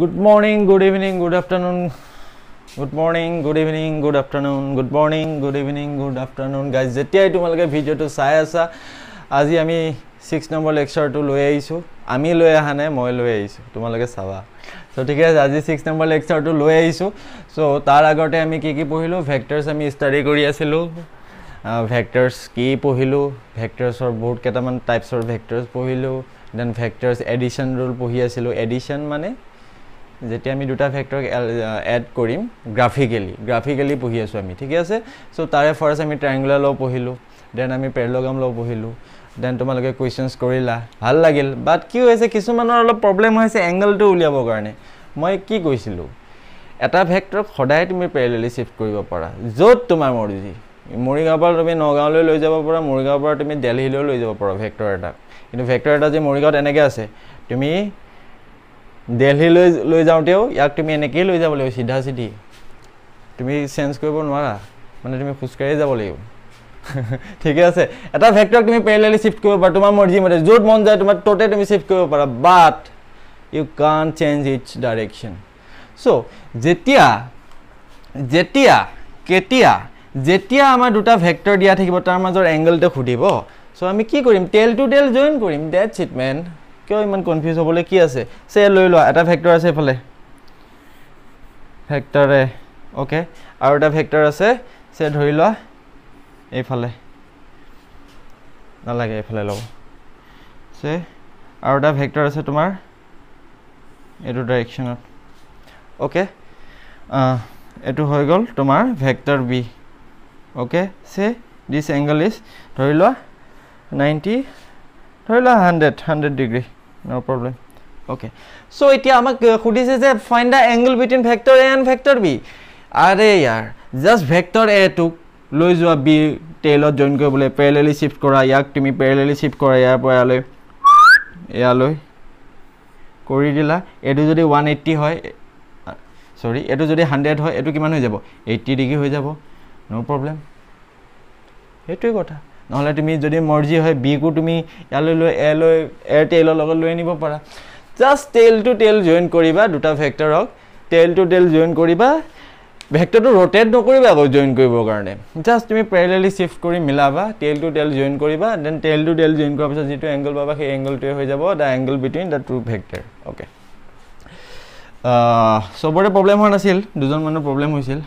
Good morning good evening good afternoon good morning good evening good afternoon good morning good evening good afternoon guys যেতিয়াই তোমালোকে ভিডিঅ'টো চাই আছা আজি আমি ছিক্স নম্বৰ লেকচাৰটো লৈ আহিছোঁ। আমি লৈ অহা নাই মই লৈ আহিছোঁ। তোমালোকে চাবা। চ' ঠিকে আছে আজি ছিক্স নম্বৰ লেকচাৰটো লৈ আহিছোঁ। চ' তাৰ আগতে আমি কি কি পঢ়িলোঁ? ভেক্টৰ্ছ আমি ষ্টাডি কৰি আছিলোঁ। ভেক্টৰ্ছ কি পঢ়িলোঁ? ভেক্টৰ্ছৰ বহুত কেইটামান টাইপছৰ ভেক্টৰ্ছ পঢ়িলোঁ। দেন ভেক্টৰ্ছ এডিশ্যন ৰুল পঢ়ি আছিলোঁ। এডিশ্যন মানে যেতিয়া আমি দুটা ভেক্টৰক এড কৰিম গ্ৰাফিকেলি গ্ৰাফিকেলি পঢ়ি আছোঁ আমি ঠিকে আছে? চ' তাৰে ফাৰ্ষ্ট আমি ট্ৰাইংগুলাৰ ল' পঢ়িলোঁ। দেন আমি পেৰলগাম ল' পঢ়িলোঁ। দেন তোমালোকে কুৱেশ্যনছ কৰিলা। ভাল লাগিল। বাট কি হৈছে কিছুমানৰ অলপ প্ৰব্লেম হৈছে এংগলটো উলিয়াবৰ কাৰণে। মই কি কৈছিলোঁ? এটা ভেক্টৰক সদায় তুমি পেৰেলেলি চিফ্ট কৰিব পাৰা। য'ত তোমাৰ মৰ্জি। মৰিগাঁৱৰ পৰা তুমি নগাঁৱলৈ লৈ যাব পাৰা মৰিগাঁৱৰ পৰা তুমি দেলহিলৈ লৈ যাব পাৰা ভেক্টৰ এটা। কিন্তু ভেক্টৰ এটা যে মৰিগাঁৱত এনেকৈ আছে তুমি দেলহিলৈ লৈ যাওঁতেও ইয়াক তুমি এনেকৈয়ে লৈ যাব লাগিব চিধা চিধি। তুমি চেঞ্জ কৰিব নোৱাৰা মানে তুমি খোজকাঢ়ি যাব লাগিব। ঠিকে আছে। এটা ভেক্টৰক তুমি পেৰেলেলি চিফ্ট কৰিব পাৰা তোমাৰ মৰ্জি মতে। য'ত মন যায় তোমাৰ ত'তে তুমি চিফ্ট কৰিব পাৰা। But you can change its direction so' যেতিয়া যেতিয়া কেতিয়া যেতিয়া আমাৰ দুটা ভেক্টৰ দিয়া থাকিব তাৰ মাজৰ এংগলটো সুধিব। চ' আমি কি কৰিম? টেল টু টেল জইন কৰিম। ইট মেন কিয় ইমান কনফিউজ হ'বলৈ? কি আছে? চে লৈ লোৱা এটা ভেক্টৰ আছে এইফালে। ভেক্টৰ অ'কে আৰু এটা ভেক্টৰ আছে চে ধৰি লোৱা এইফালে। নালাগে এইফালে ল'ব। চে আৰু এটা ভেক্টৰ আছে তোমাৰ এইটো ডাইৰেকশ্যনত অ'কে এইটো হৈ গ'ল তোমাৰ ভেক্টৰ বি অ'কে চে দিছ এংগল ইজ ধৰি লোৱা নাইণ্টি ধৰি লোৱা hundred hundred degree no' problem okay so' এতিয়া আমাক সুধিছে যে find the angle between vector A and vector B আৰে ইয়াৰ জাষ্ট ভেক্টৰ এটোক লৈ যোৱা বি টেইলত জইন কৰিবলৈ পেৰেলেলি চিফ্ট কৰা ইয়াক তুমি পেৰেলেলি চিফ্ট কৰা ইয়াৰ পৰা ইয়ালৈ ইয়ালৈ কৰি দিলা। এইটো যদি ওৱান এইট্টি হয় চৰি এইটো যদি হাণ্ড্ৰেড হয় এইটো কিমান হৈ যাব? এইট্টি ডিগ্ৰী হৈ যাব। ন' প্ৰব্লেম সেইটোৱে কথা। নহ'লে তুমি যদি মৰ্জি হয় বিকো তুমি ইয়ালৈ লৈ এ লৈ এৰ টেইলৰ লগত লৈ আনিব পাৰা। Just tail to tail join কৰিবা দুটা ভেক্টৰক টেইল টু টেইল জইন কৰিবা। ভেক্টৰটো ৰ'টেট নকৰিবা আকৌ জইন কৰিবৰ কাৰণে। জাষ্ট তুমি পেৰেলেলি চিফ্ট কৰি মিলাবা। টেইল টু টেইল জইন কৰিবা then tail to tail join কৰাৰ পিছত যিটো এংগল পাবা সেই এংগলটোৱে হৈ যাব the angle between the two vector okay চবৰে প্ৰব্লেম হোৱা নাছিল দুজন মানুহৰ প্ৰব্লেম হৈছিল।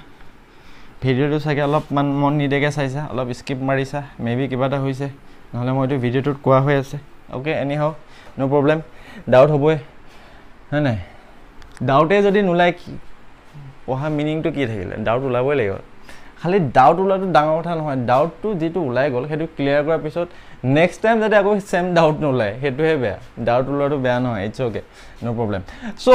ভিডিঅ'টো চাগে অলপমান মন নিদিয়াকৈ চাইছা অলপ স্কিপ মাৰিছা মে বি কিবা এটা হৈছে নহ'লে মইতো ভিডিঅ'টোত কোৱা হৈ আছে। Okay anyhow no' problem doubt হ'বই হয় নাই? ডাউটে যদি নোলায় পঢ়া মিনিংটো কি থাকিলে? ডাউট ওলাবই লাগিব। খালি ডাউট ওলোৱাটো ডাঙৰ কথা নহয় ডাউটটো যিটো ওলাই গ'ল সেইটো ক্লিয়াৰ কৰাৰ পিছত নেক্সট টাইম যাতে আকৌ ছেম ডাউট নোলায় সেইটোহে বেয়া। ডাউট ওলোৱাটো বেয়া নহয় it's okay no' problem so'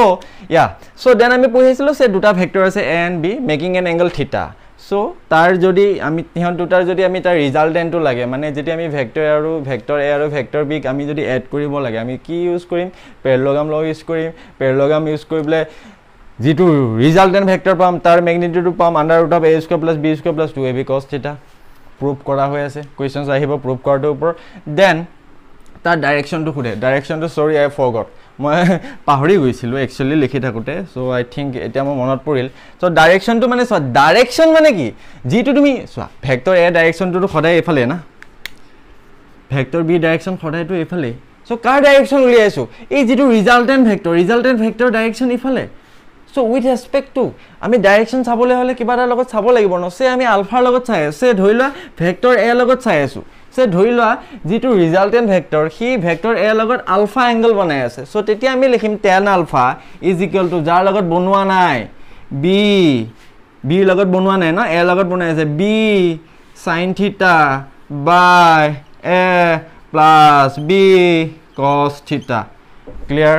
yeah so' then আমি পঢ়িছিলোঁ চে দুটা ভেক্টৰ আছে A and B making an angle theta so' তাৰ যদি আমি সিহঁত দুটাৰ যদি আমি তাৰ ৰিজাল্টেণ্টটো লাগে মানে যেতিয়া আমি ভেক্টৰ আৰু ভেক্টৰ এ আৰু ভেক্টৰ বিক আমি যদি এড কৰিব লাগে আমি কি ইউজ কৰিম? পেৰলগাম ল ইউজ কৰিম। পেৰলগাম ইউজ কৰি পেলাই যিটো ৰিজাল্টেণ্ট ভেক্টৰ পাম তাৰ মেগনিটিউডটো পাম under root of A square plus B square plus two A B cos theta prove কৰা হৈ আছে। কুৱেশ্যনছ আহিব প্ৰুভ কৰাটোৰ ওপৰত। দেন তাৰ ডাইৰেকশ্যনটো সোধে। ডাইৰেকশ্যনটো চৰি আই ফৰগট মই পাহৰি গৈছিলোঁ একচুৱেলি লিখি থাকোঁতে। চ' আই থিংক এতিয়া মোৰ মনত পৰিল। চ' ডাইৰেকশ্যনটো মানে চোৱা ডাইৰেকশ্যন মানে কি? যিটো তুমি চোৱা ভেক্টৰ এ ডাইৰেকশ্যনটোতো সদায় এইফালে না? ভেক্টৰ বি ডাইৰেকশ্যন সদায়তো এইফালেই। চ' কাৰ ডাইৰেকশ্যন উলিয়াইছোঁ এই যিটো resultant vector resultant vector direction ইফালে। চ' উইথ ৰেচপেক্ট টু আমি ডাইৰেকশ্যন চাবলৈ হ'লে কিবা এটাৰ লগত চাব লাগিব ন? চে আমি আলফাৰ লগত চাই আছোঁ। চে ধৰি লোৱা ভেক্টৰ এৰ লগত চাই আছোঁ। চে ধৰি লোৱা যিটো ৰিজাল্টেণ্ট ভেক্টৰ সি ভেক্টৰ এৰ লগত আলফা এংগল বনাই আছে। চ' তেতিয়া আমি লিখিম tan alpha is equal to যাৰ লগত বনোৱা নাই বি বিৰ লগত বনোৱা নাই ন? এৰ লগত বনাই আছে B sine theta by A plus B cos theta clear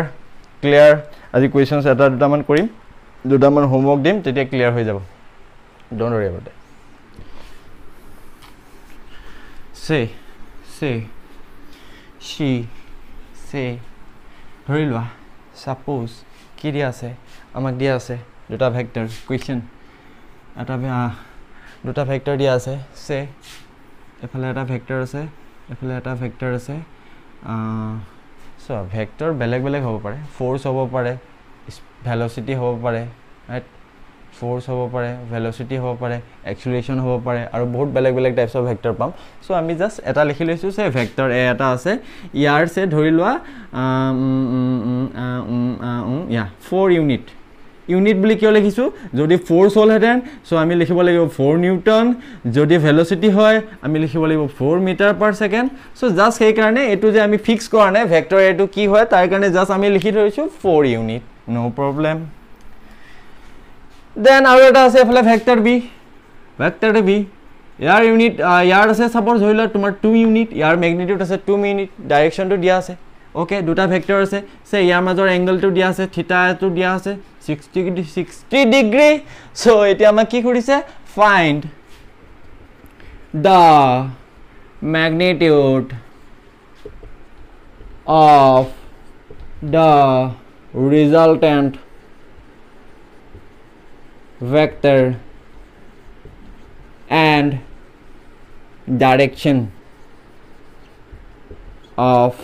clear আজি কুৱেশ্যনছ এটা দুটামান কৰিম। দুটামান হোমৱৰ্ক দিম তেতিয়া ক্লিয়াৰ হৈ যাব। ডণ্ট ৱৰি এবাউট চে চে চি চে ধৰি লোৱা ছাপ'জ কি দিয়া আছে আমাক দিয়া আছে দুটা ভেক্টৰ কুৱেশ্যন এটা দুটা ভেক্টৰ দিয়া আছে চে এফালে এটা ভেক্টৰ আছে এফালে এটা ভেক্টৰ আছে চোৱা ভেক্টৰ বেলেগ বেলেগ হ'ব পাৰে ফ'ৰ্চ হ'ব পাৰে ভেলচিটি হ'ব পাৰে ৰাইট ফ'ৰ্চ হ'ব পাৰে ভেলচিটি হ'ব পাৰে এক্সুলেশ্যন হ'ব পাৰে আৰু বহুত বেলেগ বেলেগ টাইপছৰ ভেক্টৰ পাম। চ' আমি জাষ্ট এটা লিখি লৈছোঁ যে ভেক্টৰ এ এটা আছে। ইয়াৰ চে ধৰি লোৱা ইয়া ফ'ৰ ইউনিট ইউনিট বুলি কিয় লিখিছোঁ? যদি ফ'ৰ্চ হ'লহেঁতেন চ' আমি লিখিব লাগিব ফ'ৰ নিউটন যদি ভেলচিটি হয় আমি লিখিব লাগিব four meter per second so' just সেইকাৰণে এইটো যে আমি ফিক্স কৰা নাই ভেক্টৰ এইটো কি হয় তাৰ কাৰণে জাষ্ট আমি লিখি থৈছোঁ four unit no' problem then আৰু এটা আছে এইফালে ভেক্টৰ বি ভেক্টৰ বি ইয়াৰ ইউনিট ইয়াৰ আছে চাপ'জ ধৰি লোৱা তোমাৰ টু ইউনিট ইয়াৰ মেগনিটিউড আছে টু ইউনিট ডাইৰেকশ্যনটো দিয়া আছে। অ'কে দুটা ভেক্টৰ আছে। চে ইয়াৰ মাজৰ এংগলটো দিয়া আছে থিতাটো দিয়া আছে ছিক্সটি ছিক্সটি ডিগ্ৰী চ' এতিয়া আমাক কি কৰিছে? Find the magnitude of the resultant vector and direction of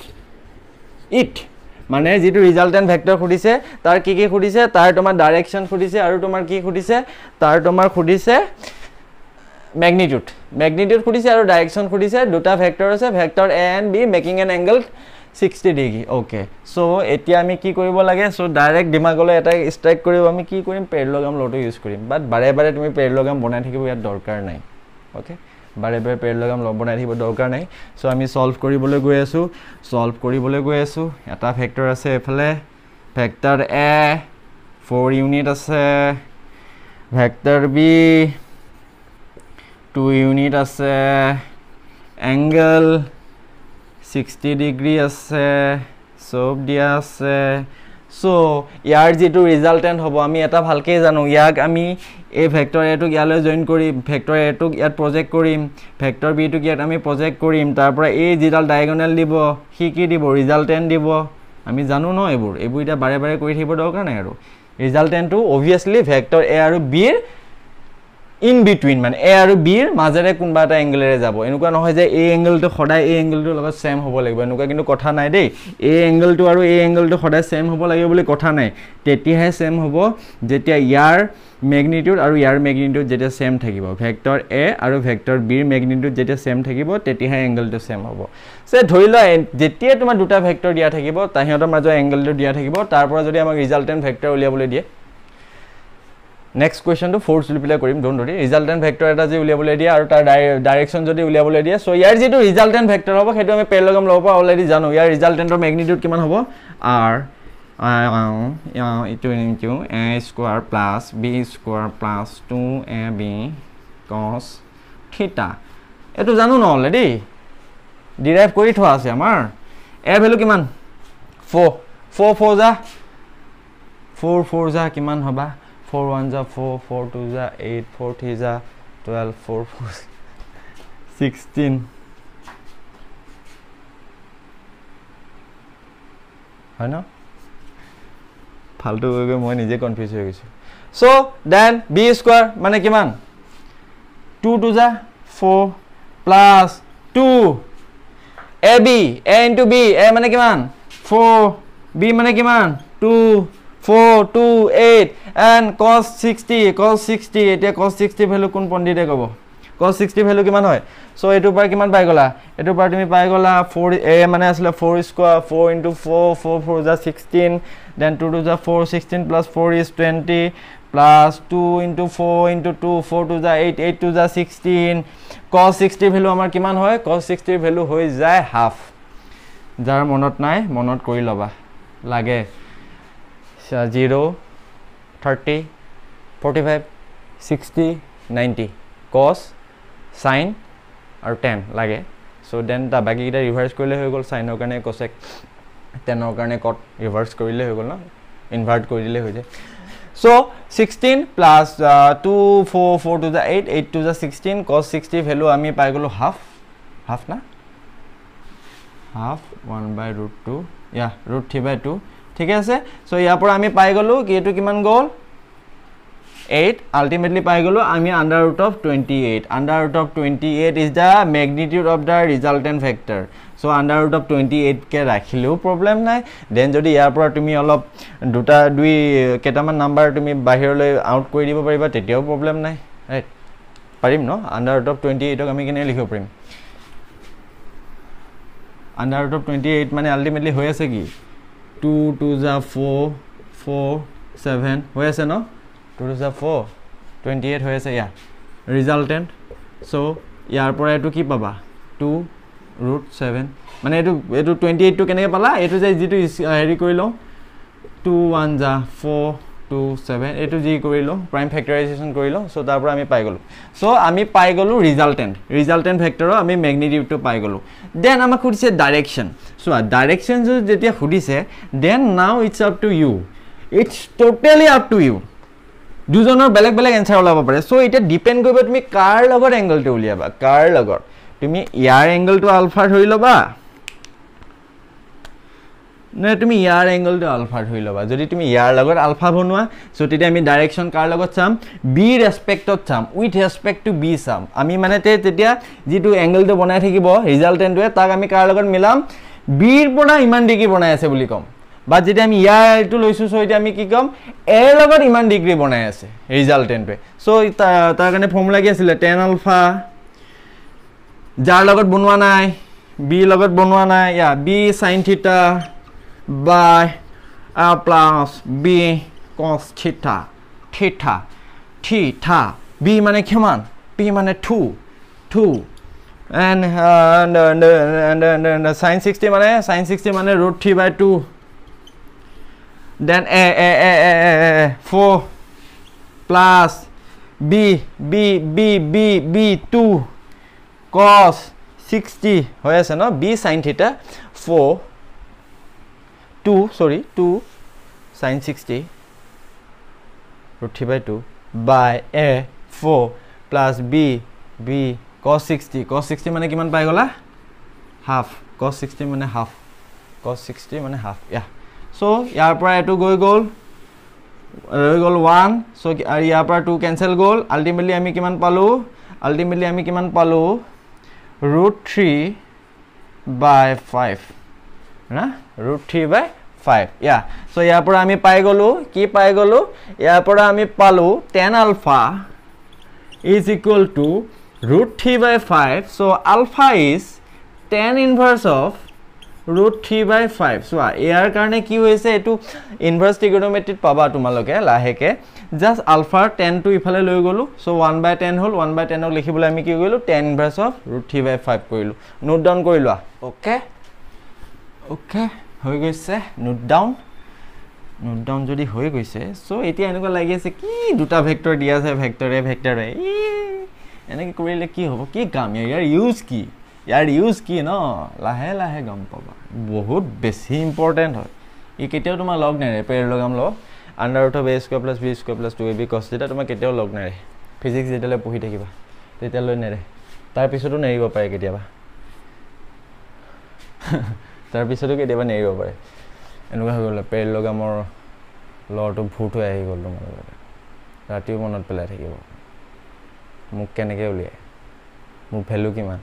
it. মানে যিটো ৰিজাল্টেণ্ট ভেক্টৰ সুধিছে তাৰ কি কি সুধিছে তাৰ তোমাৰ ডাইৰেকশ্যন সুধিছে আৰু তোমাৰ কি সুধিছে তাৰ তোমাৰ সুধিছে মেগনিটিউড মেগনিটিউড সুধিছে আৰু ডাইৰেকশ্যন সুধিছে দুটা ভেক্টৰ আছে vector A and B making an angle sixty degree okay so' এতিয়া আমি কি কৰিব লাগে? চ' ডাইৰেক্ট ডিমাগলৈ এটা ষ্ট্ৰাইক কৰিব। আমি কি কৰিম? পেৰলগাম ল'টো ইউজ কৰিম। বাট বাৰে বাৰে তুমি পেৰলগাম বনাই থাকিব ইয়াত দৰকাৰ নাই অ'কে বাৰে বাৰে পেৰলগাম বনাই থাকিব দৰকাৰ নাই। চ' আমি ছল্ভ কৰিবলৈ গৈ আছোঁ। ছল্ভ কৰিবলৈ গৈ আছোঁ। এটা ভেক্টৰ আছে এইফালে। ভেক্টৰ এ ফ'ৰ ইউনিট আছে। ভেক্টৰ বি টু ইউনিট আছে। এংগল ছিক্সটি ডিগ্ৰী আছে চব দিয়া আছে। চ' ইয়াৰ যিটো ৰিজাল্টেণ্ট হ'ব আমি এটা ভালকৈ জানো। ইয়াক আমি এই ভেক্টৰ এটোক ইয়ালৈ জইন কৰিম ভেক্টৰ এটোক ইয়াত প্ৰজেক্ট কৰিম। ভেক্টৰ বিটোক ইয়াত আমি প্ৰজেক্ট কৰিম। তাৰ পৰা এই যিডাল ডায়েগনেল দিব সি কি দিব? ৰিজাল্টেণ্ট দিব। আমি জানো ন এইবোৰ। এইবোৰ এতিয়া বাৰে বাৰে কৰি থাকিব দৰকাৰ নাই আৰু। ৰিজাল্টেণ্টটো অভিয়াছলি ভেক্টৰ এ আৰু বিৰ ইন বিটুইন মানে এ আৰু বিৰ মাজেৰে কোনোবা এটা এংগলেৰে যাব। এনেকুৱা নহয় যে এই এংগলটো সদায় এই এংগলটোৰ লগত ছেম হ'ব লাগিব। এনেকুৱা কিন্তু কথা নাই দেই। এই এংগলটো আৰু এই এংগলটো সদায় ছেম হ'ব লাগিব বুলি কথা নাই। তেতিয়াহে ছেম হ'ব যেতিয়া ইয়াৰ মেগনিটিউড আৰু ইয়াৰ মেগনিটিউড যেতিয়া ছেম থাকিব। ভেক্টৰ এ আৰু ভেক্টৰ বিৰ মেগনিটিউড যেতিয়া ছেম থাকিব তেতিয়াহে এংগলটো ছেম হ'ব। যে ধৰি লোৱা যেতিয়াই তোমাৰ দুটা ভেক্টৰ দিয়া থাকিব সিহঁতৰ মাজৰ এংগলটো দিয়া থাকিব তাৰ পৰা যদি আমাক ৰিজাল্টেণ্ট ভেক্টৰ উলিয়াবলৈ দিয়ে নেক্সট কুৱেশ্যনটো ফ'ৰ্থ পেলাই কৰিম ডোন ধৰি ৰিজাল্টেণ্ট ভেক্টৰ এটা যদি উলিয়াবলৈ দিয়ে আৰু তাৰ ডাইৰেকশ্যন যদি উলিয়াবলৈ দিয়ে চ' ইয়াৰ যিটো ৰিজাল্টেণ্ট ভেক্টৰ হ'ব সেইটো আমি পেৰলগাম ল'ব পৰা অলৰেডি জানো ইয়াৰ ৰিজাল্টেণ্টৰ মেগনিটিউড কিমান হ'ব আৰ ইটো into A square plus B square plus two A B cos theta এইটো জানো ন অলৰেডি ডিৰাইভ কৰি থোৱা আছে আমাৰ এ ভেলু কিমান ফ'ৰ ফ'ৰ ফ'ৰ যা ফ'ৰ ফ'ৰ যা কিমান হ'বা ফ'ৰ ওৱান যা ফ'ৰ ফ'ৰ টু যা এইট ফ'ৰ থ্ৰী যা টুৱেল্ভ ফ'ৰ ফ'ৰ ছিক্সটিন। হয় ন? ফাল্টু গৈ গৈ মই নিজে কনফিউজ হৈ গৈছোঁ। চ' দেন বি স্কোৱাৰ মানে কিমান? টু টু যা four plus two A B A into B A মানে কিমান? ফ'ৰ বি মানে কিমান? Two four two eight and cos sixty cos sixty এতিয়া কছ ছিক্সটি ভেলু কোন পণ্ডিতে ক'ব? কছ ছিক্সটি ভেলু কিমান হয়? চ' এইটোৰ পৰা কিমান পাই গ'লা? এইটোৰ পৰা তুমি পাই গ'লা ফ'ৰ এ মানে আছিলে four square four into four four four যা ছিক্সটিন দেন টু টু যা four sixteen plus four is twenty plus two into four into two four two যা এইট এইট টু যা ছিক্সটিন কছ ছিক্সটিৰ value আমাৰ কিমান হয়? কছ ছিক্সটিৰ ভেলু হৈ যায় হাফ যাৰ মনত নাই মনত কৰি ল'বা। লাগে। Zero' thirty forty five sixty ninety cos sine আৰু টেন লাগে। চ' দেন তাৰ বাকীকেইটা ৰিভাৰ্চ কৰিলে হৈ গ'ল চাইনৰ কাৰণে কচেক টেনৰ কাৰণে কট ৰিভাৰ্চ কৰিলে হৈ গ'ল ন? ইনভাৰ্ট কৰি দিলে হৈ যায়। So' sixteen plus two four four two জা এইট এইট টু জা ছিক্সটিন কছ ছিক্সটি ভেলু আমি পাই গ'লোঁ হাফ হাফ না? Half one by root two yeah root three by two ঠিকে আছে? চ' ইয়াৰ পৰা আমি পাই গ'লোঁ কি এইটো কিমান গ'ল? এইট আল্টিমেটলি পাই গ'লোঁ আমি under root of twenty eight under root of twenty eight is the magnitude of the resultant vector so' under root of twenty এইটকৈ ৰাখিলেও প্ৰব্লেম নাই। দেন যদি ইয়াৰ পৰা তুমি অলপ দুটা দুই কেইটামান নাম্বাৰ তুমি বাহিৰলৈ আউট কৰি দিব পাৰিবা তেতিয়াও প্ৰব্লেম নাই। ৰাইট পাৰিম ন? আণ্ডাৰ ৰুট অফ টুৱেণ্টি এইটক আমি কেনেকৈ লিখিব পাৰিম? Under root of twenty eight মানে আল্টিমেটলি হৈ আছে কি? টু টু জা ফ'ৰ ফ'ৰ ছেভেন হৈ আছে ন? টু টু জা ফ'ৰ টুৱেণ্টি এইট হৈ আছে ইয়াৰ ৰিজাল্টেণ্ট চ' ইয়াৰ পৰা এইটো কি পাবা? টু ৰুট ছেভেন মানে এইটো এইটো টুৱেণ্টি এইটটো কেনেকৈ পালা? এইটো যে যিটো হেৰি কৰি লওঁ টু ওৱান জা ফ'ৰ টু ছেভেন এইটো যি কৰি লওঁ প্ৰাইম ফেক্টৰাইজেশ্যন কৰি লওঁ চ' তাৰ পৰা আমি পাই গ'লোঁ। চ' আমি পাই গ'লোঁ ৰিজাল্টেণ্ট ৰিজাল্টেণ্ট ভেক্টৰৰ আমি মেগনিটিউডটো পাই গ'লোঁ। দেন আমাক সুধিছে ডাইৰেকশ্যন চোৱা ডাইৰেকশ্যন যদি যেতিয়া সুধিছে then now it's up to you it's totally up to you দুজনৰ বেলেগ বেলেগ এনচাৰ ওলাব পাৰে। চ' এতিয়া ডিপেণ্ড কৰিব তুমি কাৰ লগত এংগলটো উলিয়াবা। কাৰ লগত? তুমি ইয়াৰ এংগলটো আলফা ধৰি ল'বা। নে তুমি ইয়াৰ এংগলটো আলফা ধৰি ল'বা। যদি তুমি ইয়াৰ লগত আলফা বনোৱা চ' তেতিয়া আমি ডাইৰেকশ্যন কাৰ লগত চাম? বি ৰেচপেক্টত চাম। উইথ ৰেচপেক্ট টু বি চাম। আমি মানে তেতিয়া যিটো এংগলটো বনাই থাকিব ৰিজাল্টেণ্টটোৱে তাক আমি কাৰ লগত মিলাম? বিৰ পৰা ইমান ডিগ্ৰী বনাই আছে বুলি ক'ম। বা যেতিয়া আমি ইয়াৰটো লৈছোঁ চ' এতিয়া আমি কি ক'ম? এৰ লগত ইমান ডিগ্ৰী বনাই আছে ৰিজাল্টেণ্টটোৱে চ' তাৰ কাৰণে ফৰ্মুলা কি আছিলে? টেন আলফা যাৰ লগত বনোৱা নাই বিৰ লগত বনোৱা নাই yeah B sine theta by plus B cos theta theta theta B মানে কিমান? বি মানে two two and sine sixty মানে? চাইন ছিক্সটি মানে root three by two then A A A A A four plus B B B B B two cos sixty হৈ আছে ন? B sine theta four two sorry two sine sixty root three by two by A four plus B B cos sixty cos sixty মানে কিমান পাই গ'লা? Half কছ sixty মানে half কছ ছিক্সটি মানে হাফ ইয়া চ' ইয়াৰ পৰা এইটো গৈ গ'ল ৰৈ গ'ল ওৱান চ' আৰু ইয়াৰ পৰা টু কেঞ্চেল গ'ল। আল্টিমেটলি আমি কিমান পালোঁ? আল্টিমেটলি আমি কিমান পালোঁ? ৰুট থ্ৰী বাই ফাইভ না root three by five yeah so' ইয়াৰ পৰা আমি পাই গ'লোঁ কি পাই গ'লোঁ? ইয়াৰ পৰা আমি পালোঁ tan alpha is equal to root three by five so' alpha is tan inverse of root three by five চোৱা ইয়াৰ কাৰণে কি হৈছে? এইটো ইনভাৰ্চ টিগনোমেট্ৰিত পাবা তোমালোকে লাহেকৈ। জাষ্ট আলফাৰ টেনটো ইফালে লৈ গ'লোঁ। চ' ওৱান বাই টেন হ'ল ওৱান বাই টেনক লিখিবলৈ আমি কি কৰিলোঁ? Tan inverse of root three by five কৰিলোঁ। নোট ডাউন কৰি লোৱা। অ'কে অ'কে হৈ গৈছে নোট ডাউন নোট ডাউন যদি হৈ গৈছে চ' এতিয়া এনেকুৱা লাগি আছে কি দুটা ভেক্টৰ দিয়া আছে ভেক্টৰে ভেক্টৰে ই এনেকৈ কৰিলে কি হ'ব কি কাম ইয়াৰ ইউজ কি? ইয়াৰ ইউজ কি ন? লাহে লাহে গম পাবা বহুত বেছি ইম্পৰ্টেণ্ট হয়। ই কেতিয়াও তোমাৰ লগ নেৰে পেৰ লগাম লগ আণ্ডাৰ উঠ A square plus B square plus two A B কষ্ট তেতিয়া তোমাৰ কেতিয়াও লগ নেৰে। ফিজিক্স যেতিয়ালৈ পঢ়ি থাকিবা তেতিয়ালৈ নেৰে। তাৰপিছতো নেৰিব পাৰে কেতিয়াবা। তাৰপিছতো কেতিয়াবা নেৰিব পাৰে। এনেকুৱা হৈ গ'ল পেৰ লগামৰ লৰটো ভূত হৈ আহি গ'ল তোমাৰ ৰাতিও মনত পেলাই থাকিব। মোক কেনেকৈ উলিয়াই মোৰ ভেলু কিমান?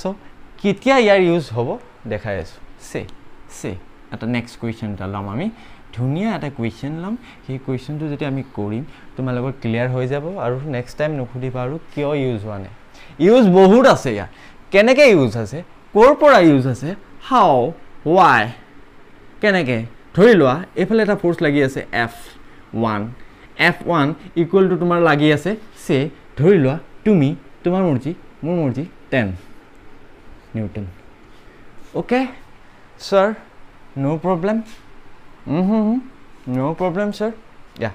চ' কেতিয়া ইয়াৰ ইউজ হ'ব? দেখাই আছোঁ। চে চে এটা নেক্সট কুৱেশ্যন এটা ল'ম আমি। ধুনীয়া এটা কুৱেশ্যন ল'ম। সেই কুৱেশ্যনটো যেতিয়া আমি কৰিম তোমালোকৰ ক্লিয়াৰ হৈ যাব আৰু নেক্সট টাইম নুসুধিবা আৰু কিয় ইউজ হোৱা নাই। ইউজ বহুত আছে ইয়াৰ। কেনেকৈ ইউজ আছে? ক'ৰ পৰা ইউজ আছে? হাও ৱাই কেনেকৈ? ধৰি লোৱা এইফালে এটা ফ'ৰ্চ লাগি আছে F one F one equal to তোমাৰ লাগি আছে চে ধৰি লোৱা তুমি তোমাৰ মৰ্জি মোৰ মৰ্জি ten newton okay sir no' problem no' problem sir ইয়া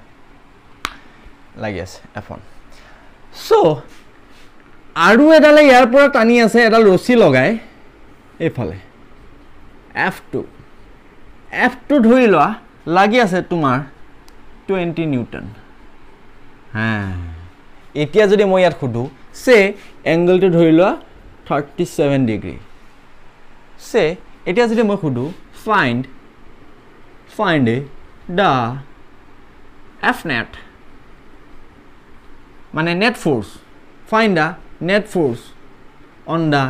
লাগি আছে এফ ওৱান চ' আৰু এডালে ইয়াৰ পৰা টানি আছে এডাল ৰছী লগাই এইফালে। এফ টু এফ টু ধৰি লোৱা লাগি আছে তোমাৰ টুৱেণ্টি নিউটন এতিয়া যদি মই ইয়াত সোধোঁ চে এংগলটো ধৰি লোৱা থাৰ্টি ছেভেন ডিগ্ৰী চে এতিয়া যদি মই সোধোঁ find find the F net মানে net force find the net force on the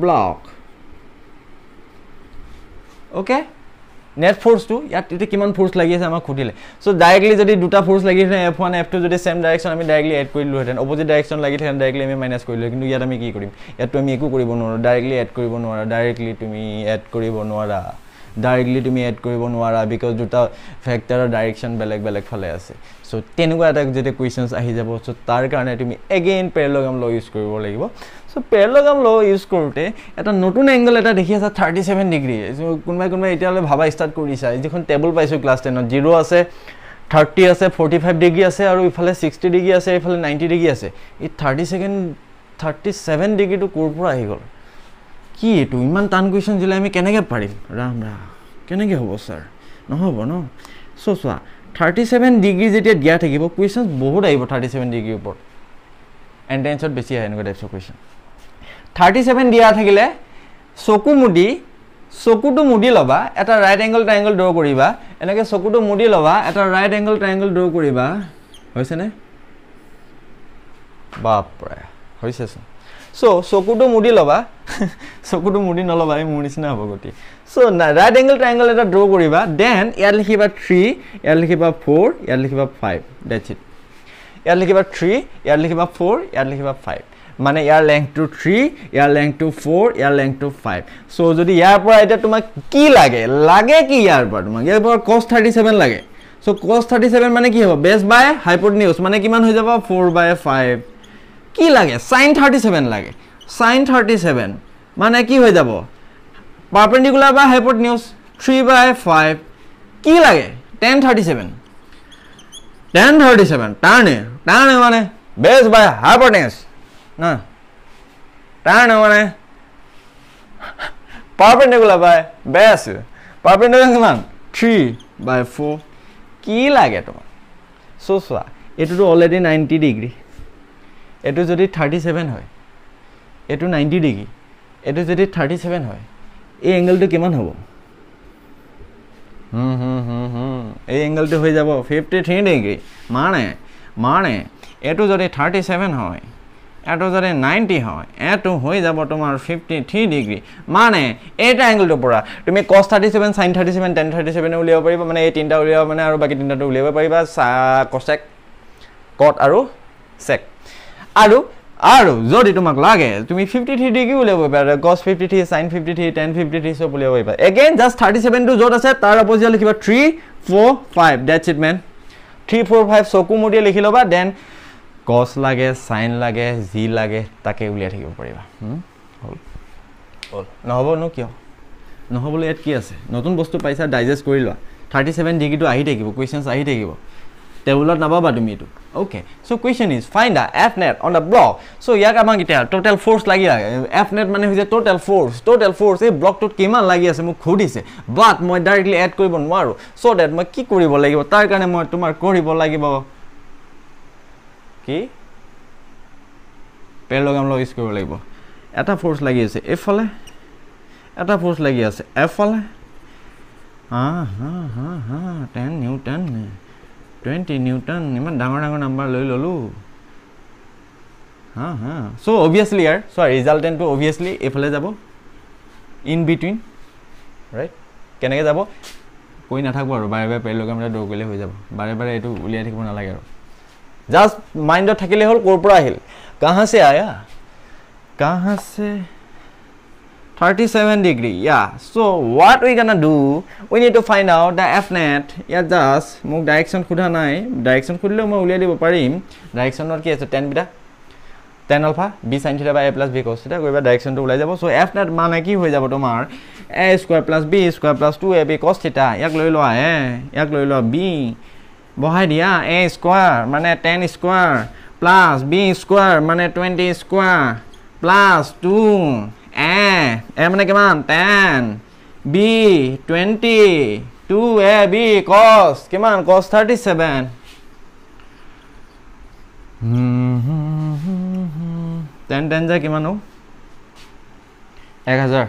block okay net ফ'ৰ্চটো ইয়াত এতিয়া কিমান ফ'ৰ্চ লাগি আছে আমাক সুধিলে। চ' ডাইৰেক্টলি যদি দুটা ফ'ৰ্চ লাগিহেঁতেন এফ ওৱান এফ টু যদি ছেম ডাইৰেকশ্যন আমি ডাইৰেক্টলি এড কৰি দিলোহেঁতেন অপজিট ডাইৰেকশ্যন লাগিহেঁতেন ডাইৰেক্টলি আমি মাইনাছ কৰিলোঁ কিন্তু ইয়াত আমি কি কৰিম? ইয়াততো আমি একো কৰিব নোৱাৰোঁ ডাইৰেক্টলি এড কৰিব নোৱাৰা ডাইৰেক্টলি তুমি এড কৰিব নোৱাৰা ডাইৰেক্টলি তুমি এড কৰিব নোৱাৰা বিকজ দুটা ফেক্টৰৰ ডাইৰেকশ্যন বেলেগ বেলেগ ফালে আছে। চ' তেনেকুৱা এটা যেতিয়া কুৱেশ্যনছ আহি যাব চ' তাৰ কাৰণে তুমি এগেইন পেৰেলগাম ল' ইউজ কৰিব লাগিব। চ' পেৰেলগাম ল' ইউজ কৰোঁতে এটা নতুন এংগল এটা দেখি আছা থাৰ্টি ছেভেন ডিগ্ৰী কোনোবাই কোনোবাই এতিয়ালৈ ভাবা ষ্টাৰ্ট কৰিছা যিখন টেবুল পাইছোঁ ক্লাছ টেনত জিৰ' আছে থাৰ্টি আছে ফৰ্টি ফাইভ ডিগ্ৰী আছে আৰু ইফালে ছিক্সটি ডিগ্ৰী আছে ইফালে নাইণ্টি ডিগ্ৰী আছে। এই থাৰ্টি ছেকেণ্ড থাৰ্টি ছেভেন ডিগ্ৰীটো ক'ৰ পৰা আহি গ'ল? কি এইটো? ইমান টান কুৱেশ্যন দিলে আমি কেনেকৈ পাৰিম? ৰাম ৰাম। কেনেকৈ হ'ব ছাৰ নহ'ব ন? চ' চোৱা থাৰ্টি ছেভেন ডিগ্ৰী যেতিয়া দিয়া থাকিব কুৱেশ্যন বহুত আহিব থাৰ্টি ছেভেন ডিগ্ৰীৰ ওপৰত এণ্ট্ৰেঞ্চত বেছি আহে এনেকুৱা টাইপছৰ কুৱেশ্যন থাৰ্টি ছেভেন দিয়া থাকিলে চকু মুদি চকুটো মুদি ল'বা এটা ৰাইট এংগল ট্ৰাইংগল ড্ৰ কৰিবা। এনেকৈ চকুটো মুদি ল'বা এটা ৰাইট এংগল ট্ৰাইংগল ড্ৰ কৰিবা। হৈছেনে বাপৰে হৈছেচোন চ' চকুটো মুদি ল'বা। চকুটো মুদি নল'বা এই মোৰ নিচিনা হ'ব গতি চ' ৰাইট এংগল ট্ৰাইংগল এটা ড্ৰ কৰিবা দেন ইয়াত লিখিবা থ্ৰী ইয়াত লিখিবা ফ'ৰ ইয়াত লিখিবা ফাইভ ডেটছ ইট ইয়াত লিখিবা থ্ৰী ইয়াত লিখিবা ফ'ৰ ইয়াত লিখিবা ফাইভ মানে ইয়াৰ লেংথটো থ্ৰী ইয়াৰ লেংথটো ফ'ৰ ইয়াৰ লেংথটো ফাইভ চ' যদি ইয়াৰ পৰা এতিয়া তোমাক কি লাগে? লাগে কি ইয়াৰ পৰা তোমাক? ইয়াৰ পৰা কছ থাৰ্টি ছেভেন লাগে। চ' কছ থাৰ্টি ছেভেন মানে কি হ'ব? বেছ বাই হাইপট নিউজ মানে কিমান হৈ যাব? ফ'ৰ বাই ফাইভ কি লাগে? চাইন থাৰ্টি ছেভেন লাগে। চাইন থাৰ্টি ছেভেন মানে কি হৈ যাব? Perpendicular by hypotenuse three by five কি লাগে? Tan thirty seven tan thirty seven টাৰ্ণে টাৰ্ণে মানে? বেছ বাই হাইপটেন্স না টাৰ্ণে মানে পাৰ্পেণ্ডিকুলাৰ বাই বেছ পাৰ্পেণ্ডিকুলাৰ কিমান থ্ৰী বাই ফ'ৰ কি লাগে তোমাক চ' চোৱা এইটোতো অলৰেডি নাইণ্টি ডিগ্ৰী এইটো যদি থাৰ্টি ছেভেন হয় এইটো নাইণ্টি ডিগ্ৰী এইটো যদি থাৰ্টি ছেভেন হয় এই এংগলটো কিমান হ'ব এই এংগলটো হৈ যাব ফিফটি থ্ৰী ডিগ্ৰী মানে মানে এইটো যদি থাৰ্টি ছেভেন হয় এইটো যদি নাইণ্টি হয়। এইটো হৈ যাব তোমাৰ ফিফটি থ্ৰী ডিগ্ৰী মানে এইটা এংগলটোৰ পৰা তুমি cos thirty seven sine thirty seven tan thirty ছেভেনে উলিয়াব পাৰিবা মানে এই তিনিটা উলিয়াব মানে আৰু বাকী তিনিটাটো উলিয়াব পাৰিবা কচেক কট আৰু চেক আৰু আৰু যদি তোমাক লাগে তুমি ফিফটি থ্ৰী ডিগ্ৰী উলিয়াব পাৰিবা cos fifty three sine fifty three tan fifty three চব উলিয়াব পাৰিবা। এগেইন জাষ্ট থাৰ্টি ছেভেনটো য'ত আছে তাৰ অপজিট লিখিবা three four five that's it man three four five চকু মুদিয়ে লিখি ল'বা দেন গছ লাগে চাইন লাগে যি লাগে তাকে উলিয়াই থাকিব পাৰিবা। হ'ল। হ'ল। নহ'বনো কিয়? নহ'বলৈ ইয়াত কি আছে? নতুন বস্তু পাইছা ডাইজেষ্ট কৰি লোৱা। থাৰ্টি ছেভেন ডিগ্ৰীটো আহি থাকিব কুৱেশ্যনছ আহি থাকিব। টেবুলত নাপাবা তুমি এইটো। Okay so' question is find the F net on the block so' ইয়াক আমাক এতিয়া ট'টেল ফ'ৰ্চ লাগি লাগে এফ নেট মানে হৈছে ট'টেল ফ'ৰ্চ ট'টেল ফ'ৰ্চ এই ব্লকটোত কিমান লাগি আছে মোক সুধিছে। বাট মই ডাইৰেক্টলি এড কৰিব নোৱাৰোঁ। চ' ডেট মই কি কৰিব লাগিব? তাৰ কাৰণে মই তোমাৰ কৰিব লাগিব কি? পেৰলগাম লগ ইউজ কৰিব লাগিব। এটা ফ'ৰ্চ লাগি আছে এইফালে এটা ফ'ৰ্চ লাগি আছে এফালে। হা হা হা হা টেন নিউটন টুৱেণ্টি নিউটন ইমান ডাঙৰ ডাঙৰ নাম্বাৰ লৈ ল'লোঁ। হা হা চ' অভিয়াছলি ইয়াৰ চোৱা ৰিজাল্টেণ্টটো অভিয়াছলি এইফালে যাব ইন বিটুইন ৰাইট কেনেকৈ যাব? কৈ নাথাকোঁ আৰু বাৰে বাৰে পেৰলগাম এটা দৌৰ কৰিলে হৈ যাব। বাৰে বাৰে এইটো উলিয়াই থাকিব নালাগে আৰু। জাষ্ট মাইণ্ডত থাকিলে হ'ল ক'ৰ পৰা আহিল? কাহাঁ চে আয়া? কাহাঁ চে thirty seven degree yeah so' what we can do we need to find out the F net ইয়াত জাষ্ট মোক ডাইৰেকশ্যন সোধা নাই। ডাইৰেকশ্যন সুধিলেও মই উলিয়াই দিব পাৰিম। ডাইৰেকশ্যনত কি আছে? Tan beta tan alpha B sine theta বা A plus B cos theta কৰিবা ডাইৰেকশ্যনটো ওলাই যাব। চ' এফ নেট মানে কি হৈ যাব তোমাৰ? A square plus B square plus two A B cos theta ইয়াক লৈ লোৱা এ। ইয়াক লৈ লোৱা বি বহাই দিয়া এ স্কুৱাৰ মানে ten square plus B square মানে twenty square plus two A A মানে কিমান ten B twenty two A B cos কিমান cos thirty seven ten ten যে কিমান এক হাজাৰ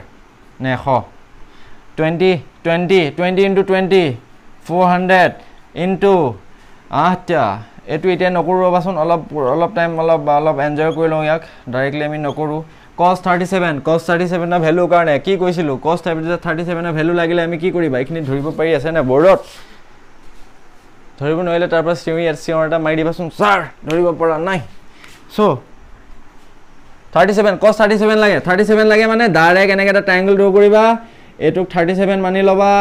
নে এশ twenty twenty twenty into twenty four hundred into আঠটা এইটো এতিয়া নকৰোঁ ৰ'বাচোন অলপ অলপ টাইম অলপ অলপ এনজয় কৰি লওঁ ইয়াক। ডাইৰেক্টলি আমি নকৰোঁ। Cos thirty seven cos thirty ছেভেনৰ ভেলুৰ কাৰণে কি কৈছিলোঁ? কছ থাৰ্টি ছেভেনৰ ভেলু লাগিলে আমি কি কৰিবা? এইখিনি ধৰিব পাৰি আছে নে? বৰ্ডত ধৰিব নোৱাৰিলে তাৰ পৰা চিঞৰি চিঞৰ এটা মাৰি দিবাচোন। ছাৰ ধৰিব পৰা নাই। So' thirty seven cos thirty seven লাগে। থাৰ্টি ছেভেন লাগে মানে ডাইৰেক্ট এনেকৈ এটা ট্ৰাইংগল ড্ৰ কৰিবা। এইটোক থাৰ্টি ছেভেন মানি ল'বা।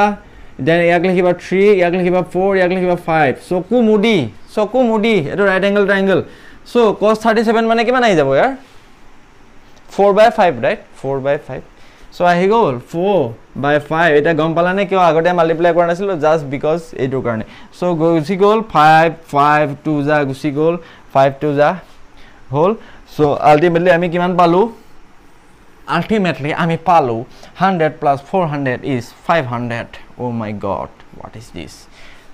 দেন ইয়াক লিখিবা থ্ৰী ইয়াক লিখিবা ফ'ৰ ইয়াক লিখিবা ফাইভ চকু মুদি চকু মুদি এইটো ৰাইট এংগল ট্ৰাইংগল চ' কছ থাৰ্টি ছেভেন মানে কিমান আহি যাব ইয়াৰ? Four by five right four by five so' আহি গ'ল। ফ'ৰ বাই ফাইভ এতিয়া গম পালানে কিয় আগতে মাল্টিপ্লাই কৰা নাছিলোঁ? জাষ্ট বিকজ এইটোৰ কাৰণে। চ' গুচি গ'ল। ফাইভ ফাইভ টু যা গুচি গ'ল। ফাইভ টু যা হ'ল। চ' আল্টিমেটলি আমি কিমান পালোঁ? আল্টিমেটলি আমি পালোঁ hundred plus four hundred is five hundred oh' my god what is this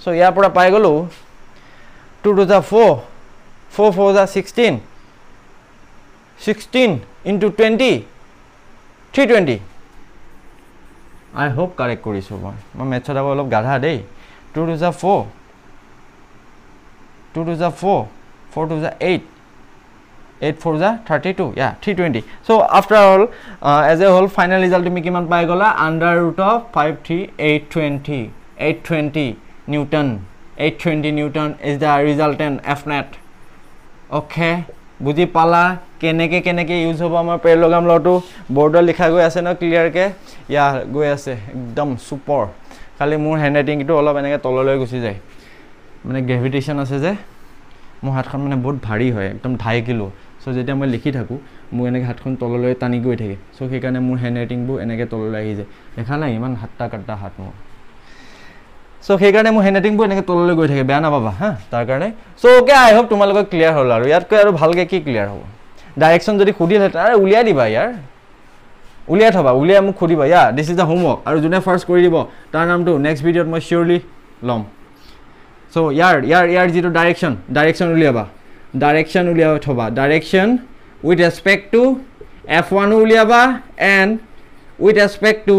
so' ইয়াৰ পৰা পাই গ'লোঁ two two yeah four four four yeah sixteen sixteen into twenty three twenty I hope correct কৰিছোঁ মই মই মেথছত আকৌ অলপ গাধা দেই two two yeah four two two yeah four four two yeah eight eight four yeah thirty two yeah three twenty so' after all as এ হ'ল final result তুমি কিমান পাই গ'লা? Under root of five three eight twenty eight twenty newton eight twenty newton is the resultant F net okay বুজি পালা? কেনেকৈ কেনেকৈ use হ'ব আমাৰ পেৰলগাম লটো? বৰ্ডত লিখা গৈ আছে ন ক্লিয়াৰকৈ ইয়া গৈ আছে একদম চুপাৰ খালি মোৰ হেণ্ড ৰাইটিংটো অলপ এনেকৈ তললৈ গুচি যায়। মানে গ্ৰেভিটেশ্যন আছে যে মোৰ হাতখন মানে বহুত ভাৰী হয় একদম ঢাই কিলো। চ' যেতিয়া মই লিখি থাকোঁ মোৰ এনেকৈ হাতখন তললৈ টানি গৈ থাকে। চ' সেইকাৰণে মোৰ হেণ্ড ৰাইটিংবোৰ এনেকৈ তললৈ আহি যায়। দেখা নাই ইমান হাত্তা কাট্টা হাত মোৰ। চ' সেইকাৰণে মোৰ হেণ্ড ৰাইটিংবোৰ এনেকৈ তললৈ গৈ থাকে। বেয়া নাপাবা হা? তাৰ কাৰণে। চ' অ'কে আই হোপ তোমালোকৰ ক্লিয়াৰ হ'ল আৰু। ইয়াতকৈ আৰু ভালকৈ কি ক্লিয়াৰ হ'ব? ডাইৰেকশ্যন যদি সুধিলেহেঁতেন আৰে উলিয়াই দিবা ইয়াৰ। উলিয়াই থবা উলিয়াই মোক সুধিবা yeah this is the homework আৰু যোনে ফাৰ্ষ্ট কৰি দিব তাৰ নামটো নেক্সট ভিডিঅ'ত মই চিয়'ৰলি ল'ম। চ' ইয়াৰ ইয়াৰ ইয়াৰ যিটো ডাইৰেকশ্যন ডাইৰেকশ্যন উলিয়াবা। ডাইৰেকশ্যন উলিয়াই থবা। Direction with respect to F ওৱানো উলিয়াবা and with respect to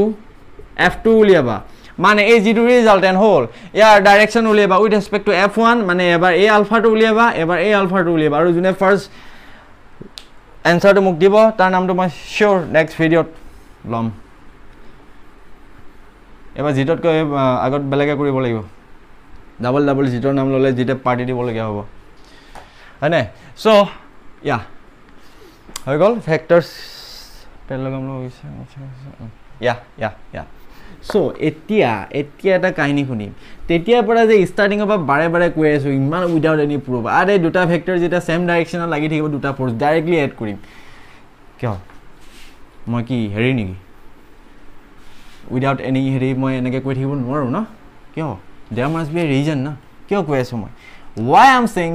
F two উলিয়াবা। মানে এই যিটো ৰিজাল্টেণ্ট হ'ল ইয়াৰ direction উলিয়াবা with respect to F one মানে এবাৰ এই আলফাটো উলিয়াবা এবাৰ এই আলফাটো উলিয়াবা। আৰু যোনে ফাৰ্ষ্ট এনচাৰটো মোক দিব তাৰ নামটো মই চিয়'ৰ নেক্সট ভিডিঅ'ত ল'ম। এবাৰ জিততকৈ আগত বেলেগে কৰিব লাগিব। ডাবল ডাবল জিতৰ নাম ল'লে জিতে পাৰ্টি দিবলগীয়া হ'ব। হয়নে? চ' ইয়া হৈ গ'ল? ফেক্টৰ্ছ পেলগাম ইয়া ইয়া ইয়া চ' এতিয়া এতিয়া এটা কাহিনী শুনিম। তেতিয়াৰ পৰা যে ষ্টাৰ্টিঙৰ পৰা বাৰে বাৰে কৈ আছোঁ ইমান উইদাউট এনি প্ৰুফ আৰে দুটা ফেক্টৰ যেতিয়া ছেম ডাইৰেকশ্যনত লাগি থাকিব দুটা ফ'ৰ্চ ডাইৰেক্টলি এড কৰিম। কিয়? মই কি হেৰি নেকি? উইদাউট এনি হেৰি মই এনেকৈ কৈ থাকিব নোৱাৰোঁ ন? কিয়? There must be a reason ন? কিয় কৈ আছোঁ মই? ৱাই আম চিং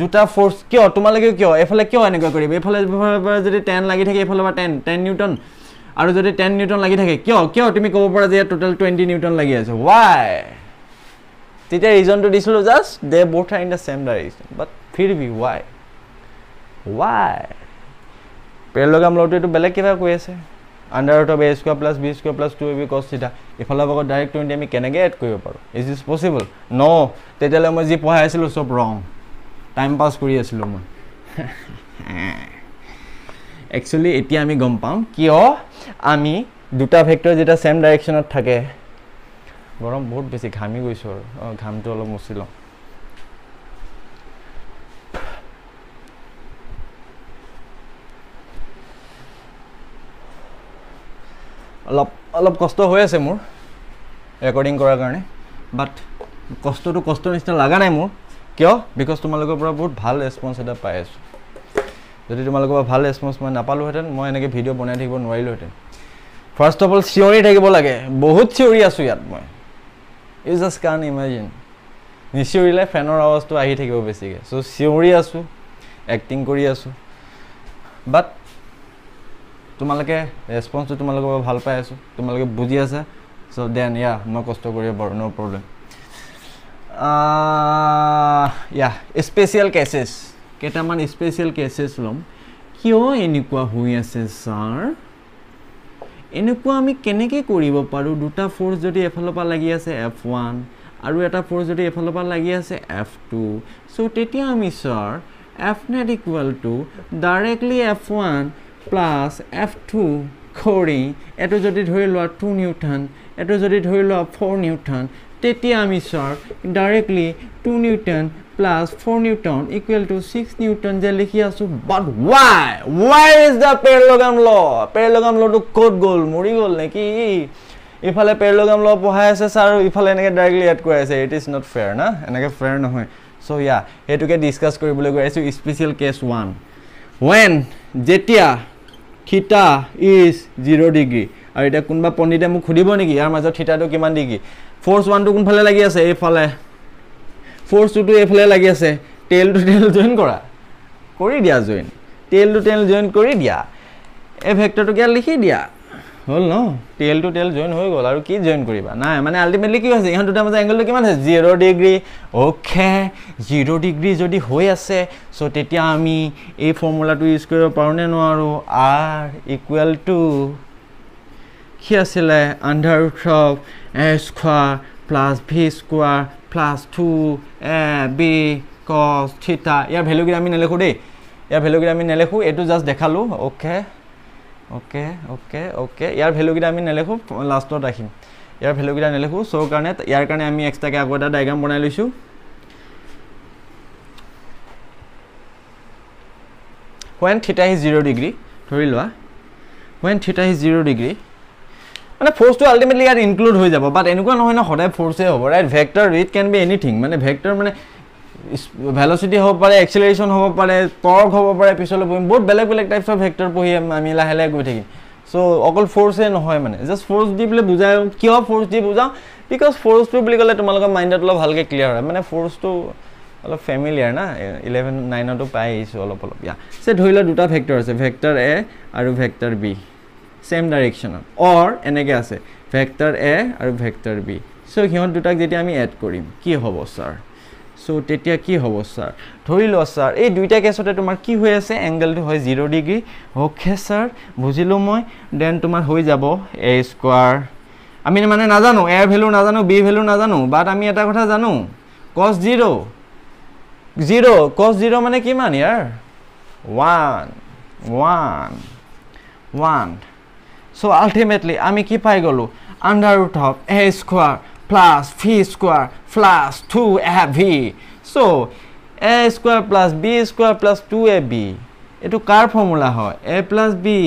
দুটা ফ'ৰ্চ কিয়? তোমালোকে কিয়? এইফালে কিয় এনেকুৱা কৰিবা? এইফালে পৰা যদি টেন লাগি থাকে এইফালৰ পৰা টেন টেন নিউটন আৰু যদি টেন নিউটন লাগি থাকে কিয়? কিয় তুমি ক'ব পাৰা যে ইয়াত টোটেল টুৱেণ্টি নিউটন লাগি আছে? ৱাই তেতিয়া ৰিজনটো দিছিলোঁ just they both are in the same direction but for B why why parallelogram লওঁতে এইটো বেলেগ কিবা কৈ আছে। Under root of A square plus B square plus two A B cos theta ইফালৰ লগত ডাইৰেক্ট টুৱেণ্টি আমি কেনেকৈ এড কৰিব পাৰোঁ? ইজ ইজ পচিবল ন তেতিয়াহ'লে মই যি পঢ়াই আছিলোঁ চব ৰং টাইম পাছ কৰি আছিলোঁ মই। একচুৱেলি এতিয়া আমি গম পাম কিয় আমি দুটা ভেক্টৰ যেতিয়া ছেম ডাইৰেকশ্যনত থাকে। গৰম বহুত বেছি ঘামি গৈছোঁ আৰু। ঘামটো অলপ মুচি লওঁ। অলপ অলপ কষ্ট হৈ আছে মোৰ ৰেকৰ্ডিং কৰাৰ কাৰণে। বাট কষ্টটো কষ্টৰ নিচিনা লগা নাই মোৰ। কিয়? বিকজ তোমালোকৰ পৰা বহুত ভাল ৰেচপঞ্চ এটা পাই আছোঁ। যদি তোমালোকৰ পৰা ভাল ৰেচপঞ্চ মই নাপালোহেঁতেন মই এনেকৈ ভিডিঅ' বনাই থাকিব নোৱাৰিলোহেঁতেন। ফাৰ্ষ্ট অফ অল চিঞৰি থাকিব লাগে। বহুত চিঞৰি আছোঁ ইয়াত মই। ইউ জাষ্ট কান ইমেজিন নিচিঞৰিলে ফেনৰ আৱাজটো আহি থাকিব বেছিকৈ। চ' চিঞৰি আছোঁ এক্টিং কৰি আছোঁ। বাট তোমালোকে ৰেচপঞ্চটো তোমালোকৰ ভাল পাই আছোঁ। তোমালোকে বুজি আছা। চ' দেন ইয়া মই কষ্ট কৰিব পাৰোঁ ন' প্ৰব্লেম ইয়া স্পেচিয়েল কেচেছ কেইটামান স্পেচিয়েল কেচেছ ল'ম। কিয় এনেকুৱা হৈ আছে ছাৰ এনেকুৱা আমি কেনেকৈ কৰিব পাৰোঁ? দুটা ফ'ৰ্চ যদি এফালৰ পৰা লাগি আছে এফ ওৱান আৰু এটা ফ'ৰ্চ যদি এফালৰ পৰা লাগি আছে এফ টু চ' তেতিয়া আমি sir F net equal to directly F one plus F two কৰি এইটো যদি ধৰি লোৱা টু নিউটন এইটো যদি ধৰি লোৱা ফ'ৰ নিউটন তেতিয়া আমি sir directly two newton plus four newton equal to six newton যে লিখি আছোঁ but why why is the parallelogram law parallelogram লটো ক'ত গ'ল? মৰি গ'ল নেকি? ইফালে পেৰলগাম ল পঢ়াই আছে ছাৰ ইফালে এনেকৈ ডাইৰেক্টলি এড কৰি আছে। ইট ইজ নট ফেয়াৰ না? এনেকৈ ফেয়াৰ নহয়। চ' ইয়া সেইটোকে ডিছকাছ কৰিবলৈ গৈ আছোঁ স্পেচিয়েল কেছ ওৱান ৱেন যেতিয়া থিতা ইজ জিৰ' ডিগ্ৰী। আৰু এতিয়া কোনোবা পণ্ডিতে মোক সুধিব নেকি? ইয়াৰ মাজত থিতাটো কিমান ডিগ্ৰী? ফ'ৰ্চ ওৱানটো কোনফালে লাগি আছে? এইফালে। ফ'ৰ্চ টুটো এইফালে লাগি আছে। টেইল টু টেইল জইন কৰা। কৰি দিয়া join. Tail to tail join কৰি দিয়া। এই ভেক্টৰটোকে লিখি দিয়া। হ'ল ন? টেইল টু টেইল জইন হৈ গ'ল আৰু কি জইন কৰিবা? নাই মানে আল্টিমেটলি কি হৈছে ইহঁত দুটাৰ মাজত এংগলটো কিমান আছে? Zero' degree okay zero' degree যদি হৈ আছে চ' তেতিয়া আমি এই ফৰ্মুলাটো ইউজ কৰিব পাৰোঁ নে নোৱাৰোঁ? আৰ ইকুৱেল টু কি আছিলে? Under of A square plus B square plus two A B cos theta ইয়াৰ ভেলুকেইটা আমি নেলেখোঁ দেই। ইয়াৰ ভেলুকেইটা আমি নেলেখোঁ এইটো জাষ্ট দেখালোঁ অ'কে অ'কে অ'কে অ'কে ইয়াৰ ভেলুকেইটা আমি নেলেখোঁ লাষ্টত ৰাখিম ইয়াৰ ভেলুকেইটা নেলেখোঁ চ' কাৰণে ইয়াৰ কাৰণে আমি এক্সট্ৰাকৈ আকৌ এটা ডায়েগ্ৰাম বনাই লৈছোঁ when theta is zero' degree ধৰি লোৱা when theta is zero' degree মানে ফ'ৰ্চটো আল্টিমেটলি ইয়াত ইনক্লুড হৈ যাব বাট এনেকুৱা নহয় ন সদায় ফ'ৰ্চে হ'ব right vector it can be anything মানে ভেক্টৰ মানে ভেলচিটি হ'ব পাৰে এক্সিলেশ্যন হ'ব পাৰে টৰ্ক হ'ব পাৰে পিছলৈ পঢ়িম বহুত বেলেগ বেলেগ টাইপছৰ ভেক্টৰ পঢ়ি আমি লাহে লাহে গৈ থাকিম। চ' অকল ফ'ৰ্চে নহয় মানে জাষ্ট ফ'ৰ্চ দি পেলাই বুজাই কিয় ফ'ৰ্চ দি বুজাওঁ? বিকজ ফ'ৰ্চটো বুলি ক'লে তোমালোকৰ মাইণ্ডত অলপ ভালকৈ ক্লিয়াৰ হয় মানে ফ'ৰ্চটো অলপ ফেমিলিয়াৰ না? ইলেভেন নাইনতো পাই আহিছোঁ অলপ অলপ ইয়া চে ধৰি লোৱা দুটা ভেক্টৰ আছে ভেক্টৰ এ আৰু ভেক্টৰ বি ছেম ডাইৰেকশ্যনত অৰ এনেকৈ আছে ভেক্টৰ এ আৰু ভেক্টৰ বি চ' সিহঁত দুটাক যেতিয়া আমি এড কৰিম কি হ'ব ছাৰ চ' তেতিয়া কি হ'ব ছাৰ ধৰি লোৱা ছাৰ এই দুইটা কেছতে তোমাৰ কি হৈ আছে? এংগলটো হয় জিৰ' ডিগ্ৰী অ'কে ছাৰ বুজিলোঁ মই। দেন তোমাৰ হৈ যাব এ স্কোৱাৰ আমি মানে নাজানো এৰ ভেলু নাজানো বি ভেলু নাজানো বাট আমি এটা কথা জানো। কছ জিৰ' জিৰ' কছ জিৰ' মানে কিমান ইয়াৰ? One one one so' ultimately আমি কি পাই গ'লোঁ? Under root of A square two A V so' A square plus B square plus two A B এইটো কাৰ ফৰ্মুলা হয়? A plus B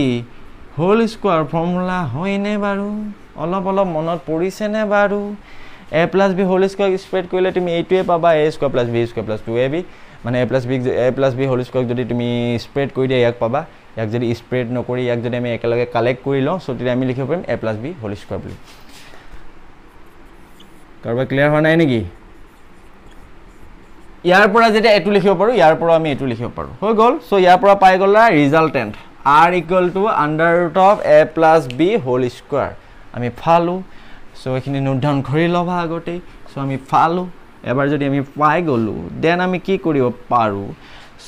whole square formula হয়নে বাৰু? অলপ অলপ মনত পৰিছেনে বাৰু? A plus B whole square spread কৰিলে তুমি এইটোৱে পাবা A square plus B square plus two A B মানে A plus B A plus B whole স্কোৱাৰক যদি তুমি স্প্ৰেড কৰি দিয়া ইয়াক পাবা। ইয়াক যদি স্প্ৰেড নকৰি ইয়াক যদি আমি একেলগে কালেক্ট কৰি লওঁ তেতিয়া আমি লিখিব পাৰিম A plus B whole square বুলি। কাৰোবাৰ ক্লিয়াৰ হোৱা নাই নেকি? ইয়াৰ পৰা যেতিয়া এইটো লিখিব পাৰোঁ ইয়াৰ পৰা আমি এইটো লিখিব পাৰোঁ। হৈ গ'ল। চ' ইয়াৰ পৰা পাই গ'লা resultant R equal to under root of A plus B whole square আমি ফালোঁ। চ' এইখিনি ডাউন কৰি ল'বা আগতেই। চ' আমি ফালোঁ। এবাৰ যদি আমি পাই গ'লোঁ দেন আমি কি কৰিব পাৰোঁ?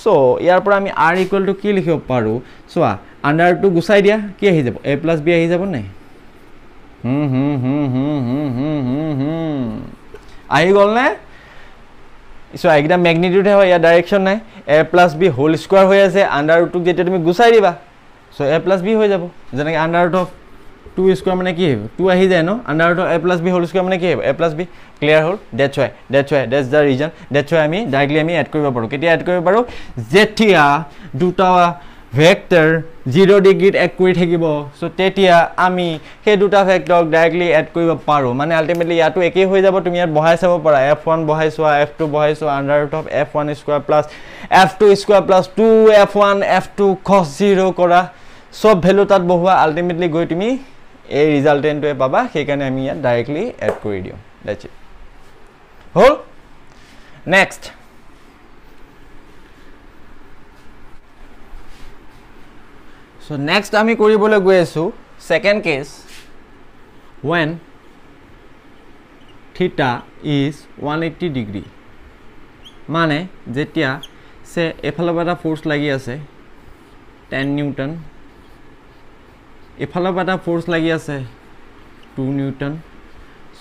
চ' ইয়াৰ পৰা আমি আৰ ইকুৱেল টু কি লিখিব পাৰোঁ? চোৱা আণ্ডাৰটো গুচাই দিয়া। কি আহি যাব? এ প্লাছ বি আহি যাব নাই? আহি গ'লনে চোৱা এইকেইটা মেগনিটিউডহে হয় ইয়াৰ ডাইৰেকশ্যন নাই। A plus B whole square হৈ আছে আণ্ডাৰ ৰুটটোক যেতিয়া তুমি গুচাই দিবা চ' এ প্লাছ বি হৈ যাব। যেনেকৈ under root of two square মানে কি আহিব? টু আহি যায় ন? Under root of A plus B whole square মানে কি আহিব? এ প্লাছ বি ক্লিয়াৰ হ'ল that's why that's why that's the reason that's why আমি ডাইৰেক্টলি আমি এড কৰিব পাৰোঁ। কেতিয়া এড কৰিব পাৰোঁ? যেতিয়া দুটা ভেক্টৰ জিৰ' ডিগ্ৰীত এড কৰি থাকিব। চ' তেতিয়া আমি সেই দুটা ভেক্টৰক ডাইৰেক্টলি এড কৰিব পাৰোঁ। মানে আল্টিমেটলি ইয়াতো একেই হৈ যাব তুমি ইয়াত বহাই চাব পাৰা। এফ ওৱান বহাই চোৱা এফ টু বহাই চোৱা under root of F one square plus F two square plus two F one F two cos zero' কৰা। চব ভেলু তাত বহোৱা আল্টিমেটলি গৈ তুমি এই ৰিজাল্টেণ্টটোৱে পাবা সেইকাৰণে আমি ইয়াত ডাইৰেক্টলি এড কৰি দিওঁ। ডেটছ ইট হ'ল? নেক্সট চ' নেক্সট আমি কৰিবলৈ গৈ আছোঁ second case when theta is one eighty degree মানে যেতিয়া চে এফালৰ পৰা এটা ফ'ৰ্চ লাগি আছে টেন নিউটন এফালৰ পৰা এটা ফ'ৰ্চ লাগি আছে টু নিউটন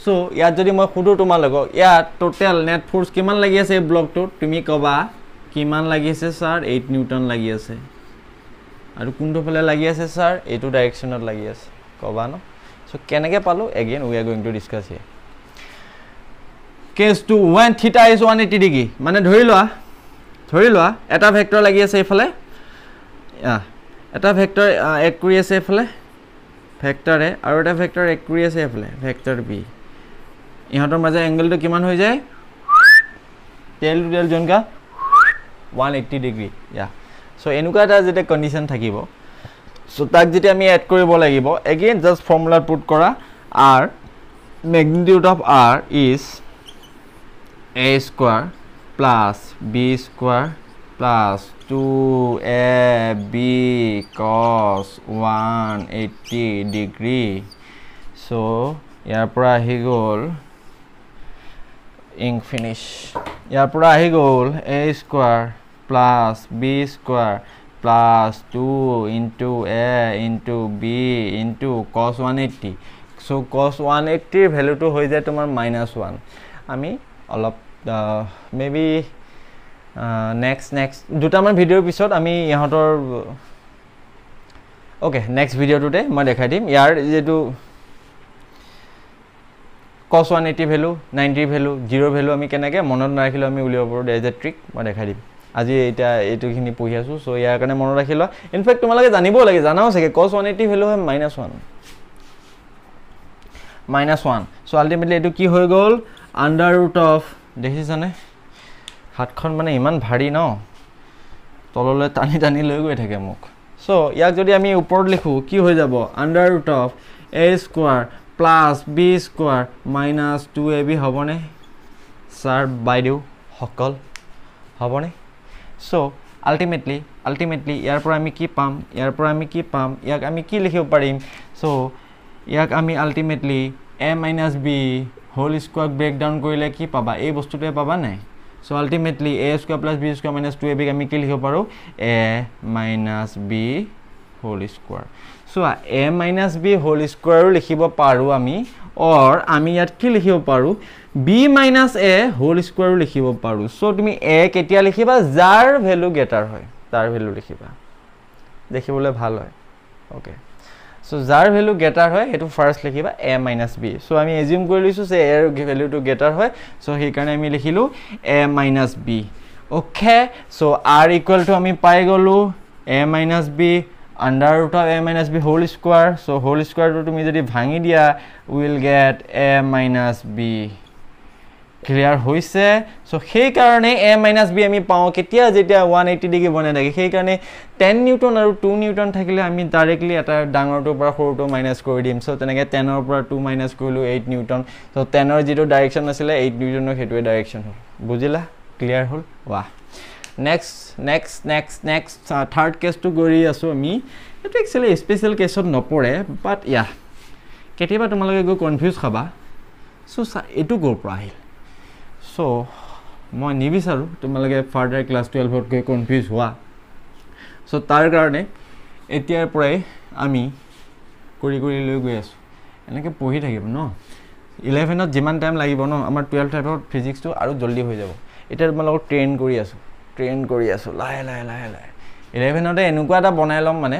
চ' ইয়াত যদি মই সোধোঁ তোমালোকক ইয়াত টোটেল নেট ফ'ৰ্চ কিমান লাগি আছে এই ব্লকটোত তুমি ক'বা কিমান লাগি আছে ছাৰ এইট নিউটন লাগি আছে। আৰু কোনটো ফালে লাগি আছে ছাৰ এইটো ডাইৰেকশ্যনত লাগি আছে। ক'বা ন? চ' কেনেকৈ পালোঁ? Again we are going to discuss here case two when theta is one eighty degree মানে ধৰি লোৱা ধৰি লোৱা এটা ভেক্টৰ লাগি আছে এইফালে। এটা ভেক্টৰ এক কৰি আছে এইফালে। ভেক্টৰে আৰু এটা ভেক্টৰ এক কৰি আছে এইফালে। ভেক্টৰ বি ইহঁতৰ মাজে এংগলটো কিমান হৈ যায়? তেল টু তেল যোনকা? One eighty degree yeah so' এনেকুৱা এটা যেতিয়া কণ্ডিশ্যন থাকিব চ' তাক যেতিয়া আমি এড কৰিব লাগিব এগেইন জাষ্ট ফৰ্মুলাত পুট কৰা R magnitude of R is A square plus B square plus two A B cos one eighty degree so' ইয়াৰ পৰা আহি গ'ল ইং ফিনিছ ইয়াৰ পৰা আহি গ'ল A square plus B square plus two into A into B into cos one eighty so' cos one এইট্টিৰ ভেলুটো হৈ যায় তোমাৰ মাইনাছ ওৱান আমি অলপ মে বি নেক্সট নেক্সট দুটামান ভিডিঅ'ৰ পিছত আমি ইহঁতৰ অ'কে নেক্সট ভিডিঅ'টোতে মই দেখাই দিম। ইয়াৰ যিটো কছ ওৱান এইটি ভেলু নাইণ্টিৰ ভেলু জিৰ' ভেলু আমি কেনেকৈ মনত নাৰাখিলেও আমি উলিয়াব পাৰোঁ ডেজ এ ট্ৰিক মই দেখাই দিম। আজি এতিয়া এইটোখিনি পঢ়ি আছোঁ চ' ইয়াৰ কাৰণে মনত ৰাখি লোৱা। ইনফেক্ট তোমালোকে জানিবও লাগে জানাও চাগে কছ ওৱান এইটি ভেলু হয় minus one minus one so' ultimately এইটো কি হৈ গ'ল? আণ্ডাৰ ৰুট অফ দেখিছানে? হাতখন মানে ইমান ভাৰী ন? তললৈ টানি টানি লৈ গৈ থাকে মোক। চ' ইয়াক যদি আমি ওপৰত লিখোঁ কি হৈ যাব? Under root of A square plus B square minus two A B হ'বনে? ছাৰ বাইদেউসকল হ'বনে? চ' আল্টিমেটলি আল্টিমেটলি ইয়াৰ পৰা আমি কি পাম? ইয়াৰ পৰা আমি কি পাম? ইয়াক আমি কি লিখিব পাৰিম? চ' ইয়াক আমি ultimately A minus B whole স্কোৱাৰক break down কৰিলে কি পাবা? এই বস্তুটোৱে পাবা নাই? So' ultimately A square plus B square minus two A বিক আমি কি লিখিব পাৰোঁ? A minus B whole square চোৱা এ মাইনাছ বি হোল স্কোৱাৰো লিখিব পাৰোঁ আমি অৰ আমি ইয়াত কি লিখিব পাৰোঁ? বি মাইনাছ এ হোল স্কোৱাৰো লিখিব পাৰোঁ। চ' তুমি এ কেতিয়া লিখিবা? যাৰ ভেলু গেটাৰ হয় তাৰ ভেলু লিখিবা। দেখিবলৈ ভাল হয়। অ'কে চ' যাৰ ভেলু গেটাৰ হয় সেইটো ফাৰ্ষ্ট লিখিবা এ মাইনাছ বি চ' আমি এজিউম কৰি লৈছোঁ যে এৰ ভেলুটো গেটাৰ হয়। চ' সেইকাৰণে আমি লিখিলোঁ A minus B okay so' R equal to আমি পাই গ'লোঁ A minus B under root of A minus B whole square so' whole স্কোৱাৰটো তুমি যদি ভাঙি দিয়া will get A minus B clear হৈছে। চ' সেইকাৰণে এ মাইনাছ বি আমি পাওঁ। কেতিয়া যেতিয়া ওৱান এইটি ডিগ্ৰী বনাই থাকে সেইকাৰণে টেন নিউটন আৰু টু নিউটন থাকিলে আমি ডাইৰেক্টলি এটা ডাঙৰটোৰ পৰা সৰুটো মাইনাছ কৰি দিম। চ' তেনেকৈ টেনৰ পৰা টু মাইনাছ কৰিলোঁ এইট নিউটন চ' টেনৰ যিটো ডাইৰেকশ্যন আছিলে এইট নিউটনৰ সেইটোৱে ডাইৰেকশ্যন হ'ল। বুজিলা? ক্লিয়াৰ হ'ল? Wow next next next next third কেছটো কৰি আছোঁ আমি। এইটো একচুৱেলি স্পেচিয়েল কেছত নপৰে বাট ইয়া কেতিয়াবা তোমালোকে গৈ কনফিউজ খাবা। চা এইটো ক'ৰ পৰা আহিল? চ' মই নিবিচাৰোঁ তোমালোকে ফাৰ্ডাৰ ক্লাছ টুৱেলভত গৈ কনফিউজ হোৱা। চ' তাৰ কাৰণে এতিয়াৰ পৰাই আমি কৰি কৰি লৈ গৈ আছোঁ। এনেকৈ পঢ়ি থাকিব ন? ইলেভেনত যিমান টাইম লাগিব ন আমাৰ টুৱেলভ টাইপত ফিজিক্সটো আৰু জল্দি হৈ যাব। এতিয়া তোমালোকক ট্ৰেইন কৰি আছোঁ ট্ৰেইন কৰি আছোঁ লাহে লাহে লাহে লাহে। ইলেভেনতে এনেকুৱা এটা বনাই ল'ম মানে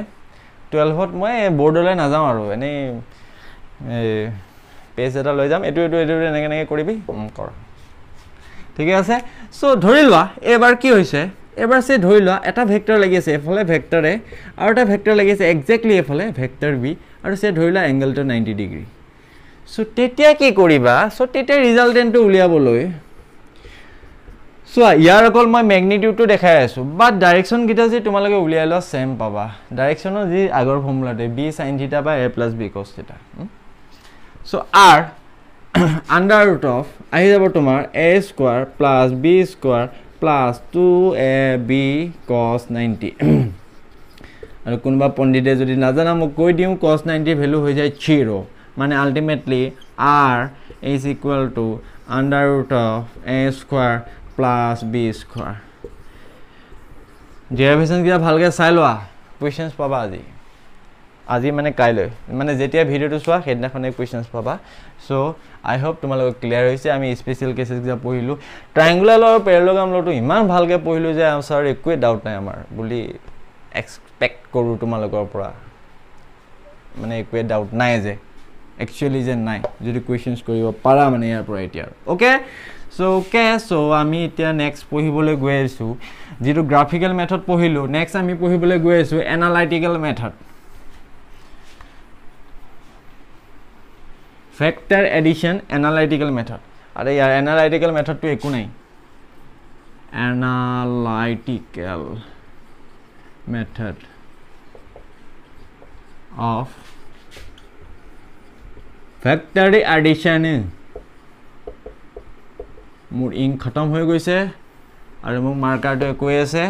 টুৱেলভত মই বৰ্ডলৈ নাযাওঁ আৰু এনেই পেজ এটা লৈ যাম এইটো এইটো এইটো এনেকৈ এনেকৈ কৰিবি কৰ। ঠিকে আছে? চ' ধৰি লোৱা এইবাৰ কি হৈছে? এইবাৰ চে ধৰি লোৱা এটা ভেক্টৰ লাগি আছে এফালে ভেক্টৰে আৰু এটা ভেক্টৰ লাগি আছে একজেক্টলি এফালে ভেক্টৰ বি আৰু চে ধৰি লোৱা এংগলটো নাইণ্টি ডিগ্ৰী চ' তেতিয়া কি কৰিবা? চ' তেতিয়া ৰিজাল্টেণ্টটো উলিয়াবলৈ চোৱা ইয়াৰ অকল মই মেগনিটিউডটো দেখাই আছোঁ বাট ডাইৰেকশ্যনকেইটা যি তোমালোকে উলিয়াই লোৱা ছেম পাবা। ডাইৰেকশ্যনৰ যি আগৰ ফৰ্মুলাটোৱে বি চাইন থিটা বা A plus B cos theta so' R under root of আহি যাব তোমাৰ A square plus B square plus two A B cos ninety আৰু কোনোবা পণ্ডিতে যদি নাজানা মই কৈ দিওঁ কছ নাইণ্টিৰ ভেলু হৈ যায় জিৰ' মানে ultimately R is equal to under root of A square plus B square ডেৰিভেশ্যনকেইটা ভালকৈ চাই লোৱা কুৱেশ্যনছ পাবা আজি। আজি মানে কাইলৈ। মানে যেতিয়া ভিডিঅ'টো চোৱা সেইদিনাখনে কুৱেশ্যনছ পাবা। চ' আই হোপ তোমালোকক ক্লিয়াৰ হৈছে। আমি স্পেচিয়েল কেছেছকেইটা পঢ়িলোঁ। ট্ৰাইংগুলাৰ আৰু পেৰেলগ্ৰাম লটো ইমান ভালকৈ পঢ়িলোঁ যে ছাৰ একোৱেই ডাউট নাই আমাৰ বুলি এক্সপেক্ট কৰোঁ তোমালোকৰ পৰা। মানে একোৱে ডাউট নাই যে। একচুৱেলি যে নাই। যদি কুৱেশ্যনছ কৰিব পাৰা মানে ইয়াৰ পৰা এতিয়া। অ'কে চ' অ'কে চ' আমি এতিয়া নেক্সট পঢ়িবলৈ গৈ আছোঁ। যিটো গ্ৰাফিকেল মেথড পঢ়িলোঁ নেক্সট আমি পঢ়িবলৈ গৈ আছোঁ analytical method vector addition analytical method আৰু ইয়াৰ এনালাইটিকেল মেথডটো একো নাই। Analytical method of vector addition মোৰ ইংক খতম হৈ গৈছে আৰু মোক মাৰ্কাৰটোৱে কৈ আছে।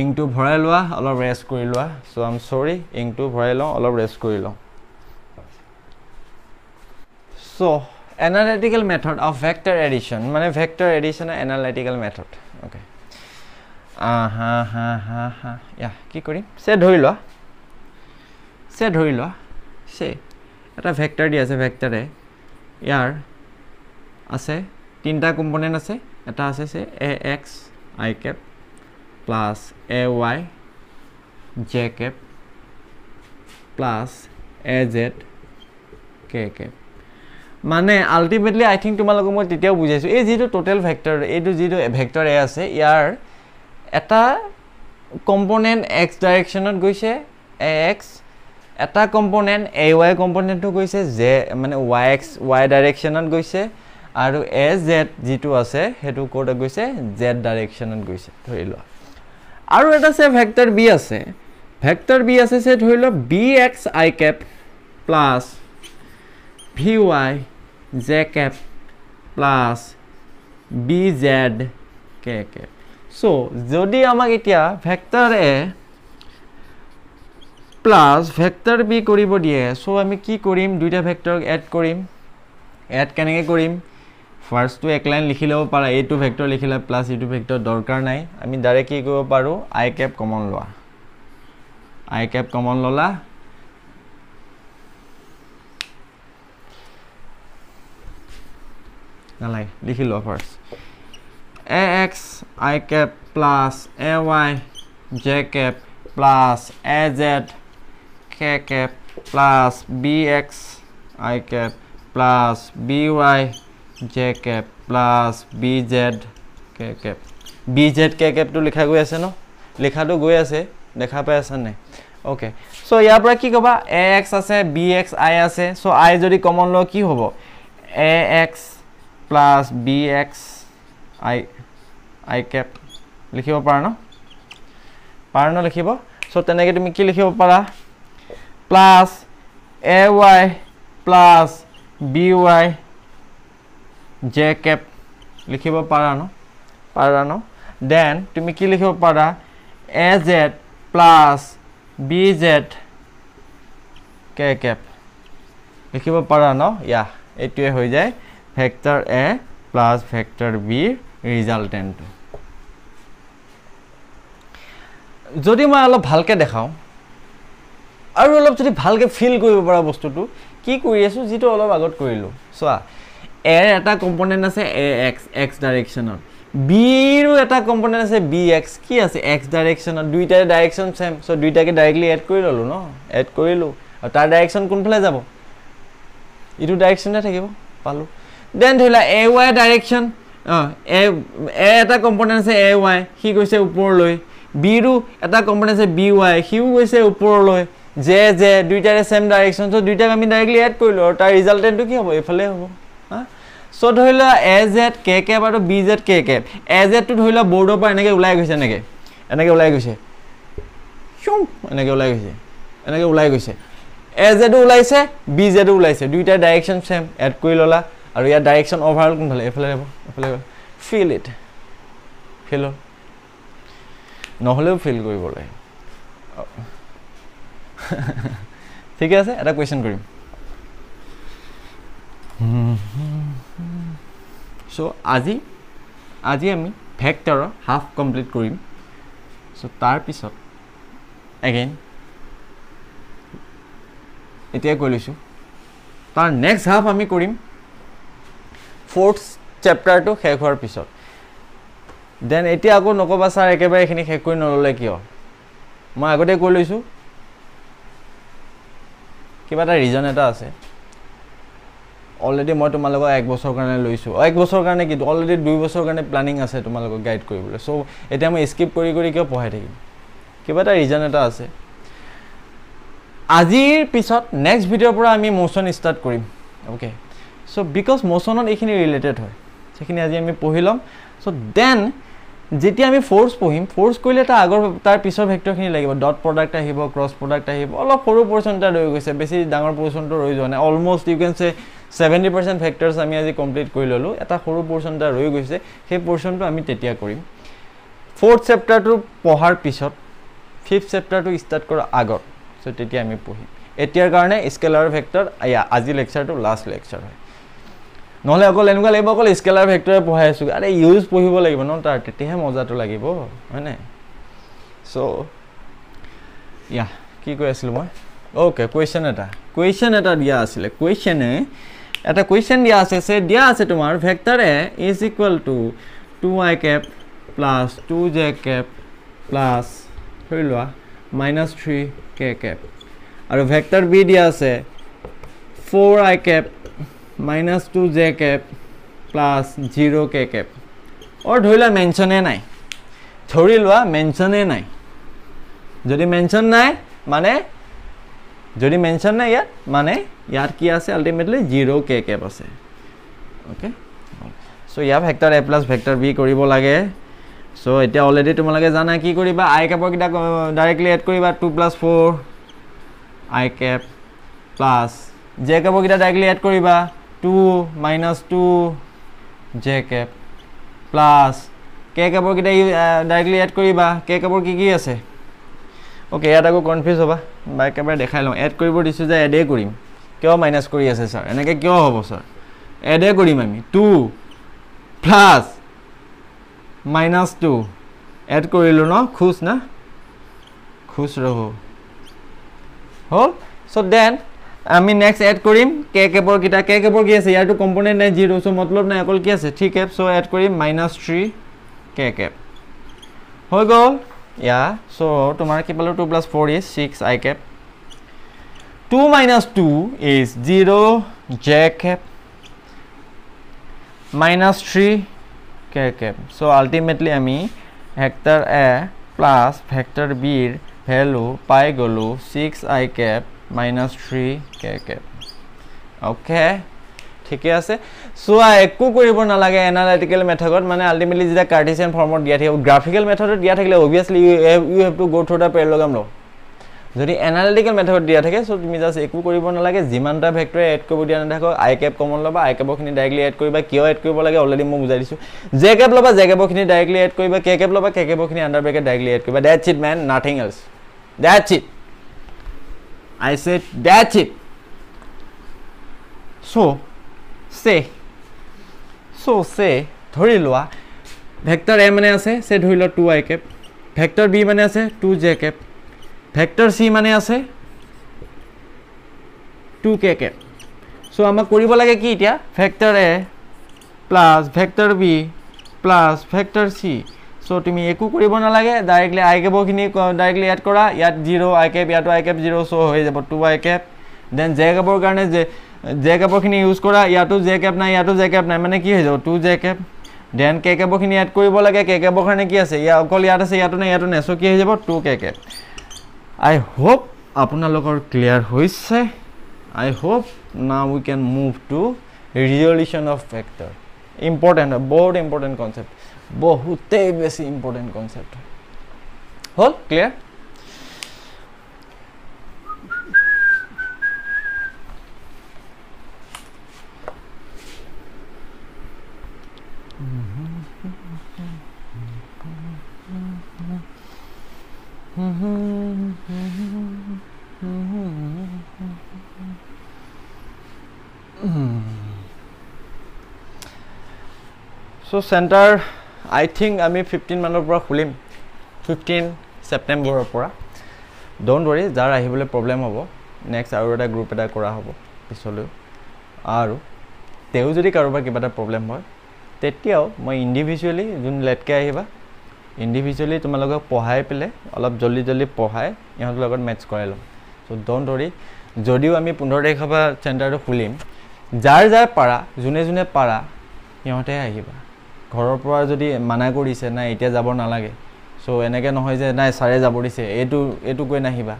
ইংকটো ভৰাই লোৱা অলপ ৰেষ্ট কৰি লোৱা। চ' আম চৰি ইংকটো ভৰাই লওঁ অলপ ৰেষ্ট কৰি লওঁ। So' analytical method of vector addition মানে ভেক্টৰ এডিশ্যনৰ এনালাইটিকেল মেথড অ'কে হা হা হা হা, ইয়া, কি কৰিম চে ধৰি লোৱা। চে ধৰি লোৱা। চে এটা ভেক্টৰ দি আছে ভেক্টৰে ইয়াৰ আছে, তিনিটা কম্পনেণ্ট আছে। এটা আছে say A X I cap plus A Y J cap plus A Z K cap মানে আল্টিমেটলি আই থিংক তোমালোকক মই তেতিয়াও বুজাইছোঁ এই যিটো টোটেল ভেক্টৰ এইটো যিটো ভেক্টৰ এ আছে ইয়াৰ এটা কম্পনেণ্ট এক্স ডাইৰেকশ্যনত গৈছে এ এক্স এটা কম্পনেণ্ট এ ৱাই কম্পনেণ্টটো গৈছে জে মানে ৱাই এক্স ৱাই ডাইৰেকশ্যনত গৈছে আৰু এ জেড যিটো আছে সেইটো ক'ত গৈছে জেড ডাইৰেকশ্যনত গৈছে ধৰি লোৱা। আৰু এটা আছে ভেক্টৰ বি আছে ভেক্টৰ বি আছে ধৰি লোৱা B X I cap plus B Y J cap plus B Z K cap so' যদি আমাক এতিয়া vector A plus vector B কৰিব দিয়ে চ' আমি কি কৰিম? দুইটা ভেক্টৰক এড কৰিম। এড কেনেকৈ কৰিম? ফাৰ্ষ্টটো এক লাইন লিখি ল'ব পাৰা। এইটো ভেক্টৰ লিখিলে প্লাছ এইটো ভেক্টৰ দৰকাৰ নাই। আমি ডাইৰেক্ট কি কৰিব পাৰোঁ? আই কেপ কমন লোৱা আই কেপ কমন ল'লা। নালাগে লিখি লোৱা first A X I cap plus A Y J cap plus A Z K cap plus B X I cap plus B Y J cap plus B Z K cap B Z K কেপটো লিখা গৈ আছে ন? লিখাটো গৈ আছে দেখা পাই আছা নাই? অ'কে চ' ইয়াৰ পৰা কি ক'বা? এ এক্স আছে বি এক্স আই আছে চ' আই যদি কমন লওঁ কি হ'ব? A X plus B X I I cap লিখিব পাৰা ন? পাৰা ন লিখিব? চ' তেনেকৈ তুমি কি লিখিব পাৰা? Plus A Y plus B Y J cap লিখিব পাৰা ন? পাৰা ন? দেন তুমি কি লিখিব পাৰা? A Z plus B Z K cap লিখিব পাৰা ন? ইয়া এইটোৱে হৈ যায়। ভেক্টৰ এ প্লাছ ভেক্টৰ বিৰ ৰিজাল্টেণ্টটো যদি মই অলপ ভালকৈ দেখাওঁ আৰু অলপ যদি ভালকৈ ফিল কৰিব পৰা বস্তুটো কি কৰি আছোঁ যিটো অলপ আগত কৰিলোঁ। চোৱা এৰ এটা কম্পনেণ্ট আছে এ এক্স এক্স ডাইৰেকশ্যনত বিৰো এটা কম্পনেণ্ট আছে বি এক্স কি আছে এক্স ডাইৰেকশ্যনত দুইটাৰে ডাইৰেকশ্যন চেম চ' দুইটাকে ডাইৰেক্টলি এড কৰি ল'লোঁ ন এড কৰিলোঁ। আৰু তাৰ ডাইৰেকশ্যন কোনফালে যাব? ইটো ডাইৰেকশ্যনতে থাকিব পালোঁ। দেন ধৰি লোৱা এ ৱাই ডাইৰেকশ্যন অঁ এ এ এটা কম্পনেণ্ট আছে এ ৱাই সি গৈছে ওপৰলৈ। বিৰো এটা কম্পনেণ্ট আছে বি ৱাই সিও গৈছে ওপৰলৈ। জে জে দুইটাৰে ছেম ডাইৰেকশ্যন চ' দুইটাক আমি ডাইৰেক্টলি এড কৰিলোঁ আৰু তাৰ ৰিজাল্টেণ্টটো কি হ'ব? এইফালে হ'ব হা? চ' ধৰি লোৱা এ জেড কে কেপ আৰু B Z K cap A জেডটো ধৰি লোৱা বৰ্ডৰ পৰা এনেকৈ ওলাই গৈছে এনেকৈ। এনেকৈ ওলাই গৈছে। চুম এনেকৈ ওলাই গৈছে। এনেকৈ ওলাই গৈছে। এ জেডো ওলাইছে বি জেডো ওলাইছে। দুইটাৰ ডাইৰেকশ্যন ছেম এড কৰি ল'লা। আৰু ইয়াৰ ডাইৰেকশ্যন অভাৰঅল কোনফালে এইফালে এইফালে গ'ল ফিল ইট ফিল হ'ল। নহ'লেও ফিল কৰিব লাগে। ঠিকে আছে এটা কুৱেশ্যন কৰিম। চ' আজি আজি আমি ভেক্টৰৰ হাফ কমপ্লিট কৰিম। চ' তাৰপিছত এগেইন এতিয়া কৈ লৈছোঁ। তাৰ নেক্সট হাফ আমি কৰিম ফ'ৰ্থ চেপ্টাৰটো শেষ হোৱাৰ পিছত। দেন এতিয়া আকৌ নক'বা ছাৰ একেবাৰে এইখিনি শেষ কৰি নল'লে কিয়? মই আগতে কৈ লৈছোঁ। কিবা এটা ৰিজন এটা আছে। অলৰেডি মই তোমালোকক এক বছৰৰ কাৰণে লৈছোঁ। এক বছৰৰ কাৰণে কি অলৰেডি দুই বছৰৰ কাৰণে প্লেনিং আছে তোমালোকক গাইড কৰিবলৈ। চ' এতিয়া মই স্কিপ কৰি কৰি কিয় পঢ়াই থাকিম? কিবা এটা ৰিজন এটা আছে। আজিৰ পিছত নেক্সট ভিডিঅ'ৰ পৰা আমি ম'শ্যন ষ্টাৰ্ট কৰিম। অ'কে চ' বিকজ ম'শ্যনত এইখিনি ৰিলেটেড হয় সেইখিনি আজি আমি পঢ়ি ল'ম। চ' দেন যেতিয়া আমি ফ'ৰ্চ পঢ়িম ফ'ৰ্চ কৰিলে তাৰ আগৰ তাৰ পিছৰ ভেক্টৰখিনি লাগিব। ডট প্ৰডাক্ট আহিব ক্ৰছ প্ৰডাক্ট আহিব অলপ সৰু পৰ্চন এটা ৰৈ গৈছে বেছি ডাঙৰ পৰ্চনটো ৰৈ যোৱা নাই। অলমষ্ট ইউ কেন চে ছেভেণ্টি পাৰ্চেণ্ট ফেক্টৰ্ছ আমি আজি কমপ্লিট কৰি ল'লোঁ। এটা সৰু পৰ্চন এটা ৰৈ গৈছে সেই পৰ্চনটো আমি তেতিয়া কৰিম। ফ'ৰ্থ চেপ্টাৰটো পঢ়াৰ পিছত ফিফ্থ চেপ্টাৰটো ষ্টাৰ্ট কৰাৰ আগত চ' তেতিয়া আমি পঢ়িম। এতিয়াৰ কাৰণে স্কেলাৰ ভেক্টৰ আজি লেকচাৰটো লাষ্ট লেকচাৰ হয়। নহ'লে অকল এনেকুৱা লাগিব অকল স্কেলাৰ ভেক্টৰে পঢ়াই আছোঁ আৰে ইউজ পঢ়িব লাগিব ন তাৰ তেতিয়াহে মজাটো লাগিব হয়নে চ' ইয়া কি কৈ আছিলোঁ মই? অ'কে কুৱেশ্যন এটা। কুৱেশ্যন এটা দিয়া আছিলে। কুৱেশ্যনে এটা কুৱেশ্যন দিয়া আছে চে দিয়া আছে তোমাৰ vector is equal to two I cap plus two J cap plus ধৰি লোৱা মাইনাছ থ্ৰী কে কেপ আৰু ভেক্টৰ বি দিয়া আছে four i cap minus two j cap plus zero' k cap or ধৰি লোৱা মেনশ্যনে নাই। ধৰি লোৱা মেনশ্যনে নাই। যদি মেনশ্যন নাই মানে যদি মেনশ্যন নাই ইয়াত মানে ইয়াত কি আছে আল্টিমেটলি জিৰ' কে কেপ আছে। Okay so year vector a plus vector b কৰিব লাগে। চ' এতিয়া অলৰেডি তোমালোকে জানা কি কৰিবা? আই কেপৰকেইটা ডাইৰেক্টলি এড কৰিবা। Two plus four i cap plus j কেপৰকেইটা directly add কৰিবা। Two minus two j cap plus k কেপৰকেইটা directly add কৰিবা কে কেপৰ কি কি আছে? অ'কে ইয়াত আকৌ কনফিউজ হ'বা বা একেবাৰে দেখাই লওঁ। এড কৰিব দিছোঁ যে এডে কৰিম। কিয় মাইনাছ কৰি আছে ছাৰ এনেকৈ কিয় হ'ব ছাৰ এডে কৰিম আমি। Two plus minus two add কৰিলোঁ ন? খোজ না? খোজ ৰহ। হ'ল? চ' দেন আমি নেক্সট এড কৰিম কে কেপৰ কেইটা কে কেপৰ কি আছে? ইয়াৰটো কম্পনেণ্ট নাই জিৰ' চ' মতলব নাই অকল কি আছে? থ্ৰী কেপ চ' এড কৰিম মাইনাছ থ্ৰী কে কেপ হৈ গ'ল। ইয়া চ' তোমাৰ কি পালোঁ? Two plus four is six i cap two minus two is zero' j cap minus three k cap so' ultimately আমি ভেক্টৰ এ প্লাছ ভেক্টৰ বিৰ value পাই গ'লোঁ six i cap minus three k cap okay ঠিকে আছে। চোৱা একো কৰিব নালাগে এনালাইটিকেল মেথডত মানে আল্টিমেটলি যেতিয়া কাৰ্টিচিয়ান ফৰ্মত দিয়া থাকিব গ্ৰাফিকেল মেথডত দিয়া থাকিলে obviously you you have to go' through the parallelogram law যদি এনালিটিকেল মেথডত দিয়া থাকে চ' তুমি জাষ্ট একো কৰিব নালাগে যিমানটা ভেক্টৰে এড কৰিব দিয়া নাথাকক আই কেপ কমন ল'বা আই কেপৰখিনি ডাইৰেক্টলি এড কৰিবা কিয় এড কৰিব লাগে অলৰেডি মই বুজাই দিছোঁ। জে কেপ ল'বা জে কেপৰখিনি ডাইৰেক্টলি এড কৰিবা কে কেপ ল'বা কে কেপৰখিনি আণ্ডাৰ ব্ৰেকেট ডাইৰেক্টলি এড কৰিবা। That's it man nothing else that's it I said that's it so' say so' say ধৰি লোৱা ভেক্টৰ এ মানে আছে চে ধৰি লোৱা two i cap vector b মানে আছে two j cap vector c মানে আছে টু কে কেপ চ' আমাক কৰিব লাগে কি এতিয়া vector a plus vector b plus vector c so' তুমি একো কৰিব নালাগে ডাইৰেক্টলি আই কেপৰখিনি ডাইৰেক্টলি এড কৰা ইয়াত জিৰ' আই কেপ ইয়াতো আই কেপ জিৰ' চ' হৈ যাব two i cap then j কেপৰ কাৰণে যে জে কেপৰখিনি ইউজ কৰা ইয়াতো জে কেপ নাই ইয়াতো জে কেপ নাই মানে কি হৈ যাব? Two j cap then k কেপৰখিনি add কৰিব লাগে কে কেপৰ কাৰণে কি আছে? ইয়াত অকল ইয়াত আছে ইয়াতো নাই ইয়াতো নাই চ' কি হৈ যাব? Two k cap I hope আপোনালোকৰ ক্লিয়াৰ হৈছে। I hope now we can move to resolution of vector important হয় বহুত ইম্পৰ্টেণ্ট কনচেপ্ট বহুতেই বেছি ইম্পৰ্টেণ্ট কনচেপ্ট হয় হ'ল clear so' center I think আমি ফিফটিন মানৰ পৰা খুলিম। ফিফটিন ছেপ্টেম্বৰৰ পৰা। ড'ণ্ট ৱৰি যাৰ আহিবলৈ প্ৰব্লেম হ'ব নেক্সট আৰু এটা গ্ৰুপ এটা কৰা হ'ব পিছলৈও আৰু তেওঁ যদি কাৰোবাৰ কিবা এটা প্ৰব্লেম হয় তেতিয়াও মই ইণ্ডিভিজুৱেলি যোন লেটকৈ আহিবা ইণ্ডিভিজুৱেলি তোমালোকক পঢ়াই পেলাই অলপ জল্দি জল্দি পঢ়াই ইহঁতৰ লগত মেথছ কৰাই ল'ম। চ' ডণ্ট ৱৰি যদিও আমি পোন্ধৰ তাৰিখৰ পৰা চেণ্টাৰটো খুলিম যাৰ যাৰ পাৰা যোনে যোনে পাৰা সিহঁতে আহিবা। ঘৰৰ পৰা যদি মানা কৰিছে নাই এতিয়া যাব নালাগে। চ' এনেকৈ নহয় যে নাই ছাৰে যাব দিছে। এইটো এইটো কৈ নাহিবা।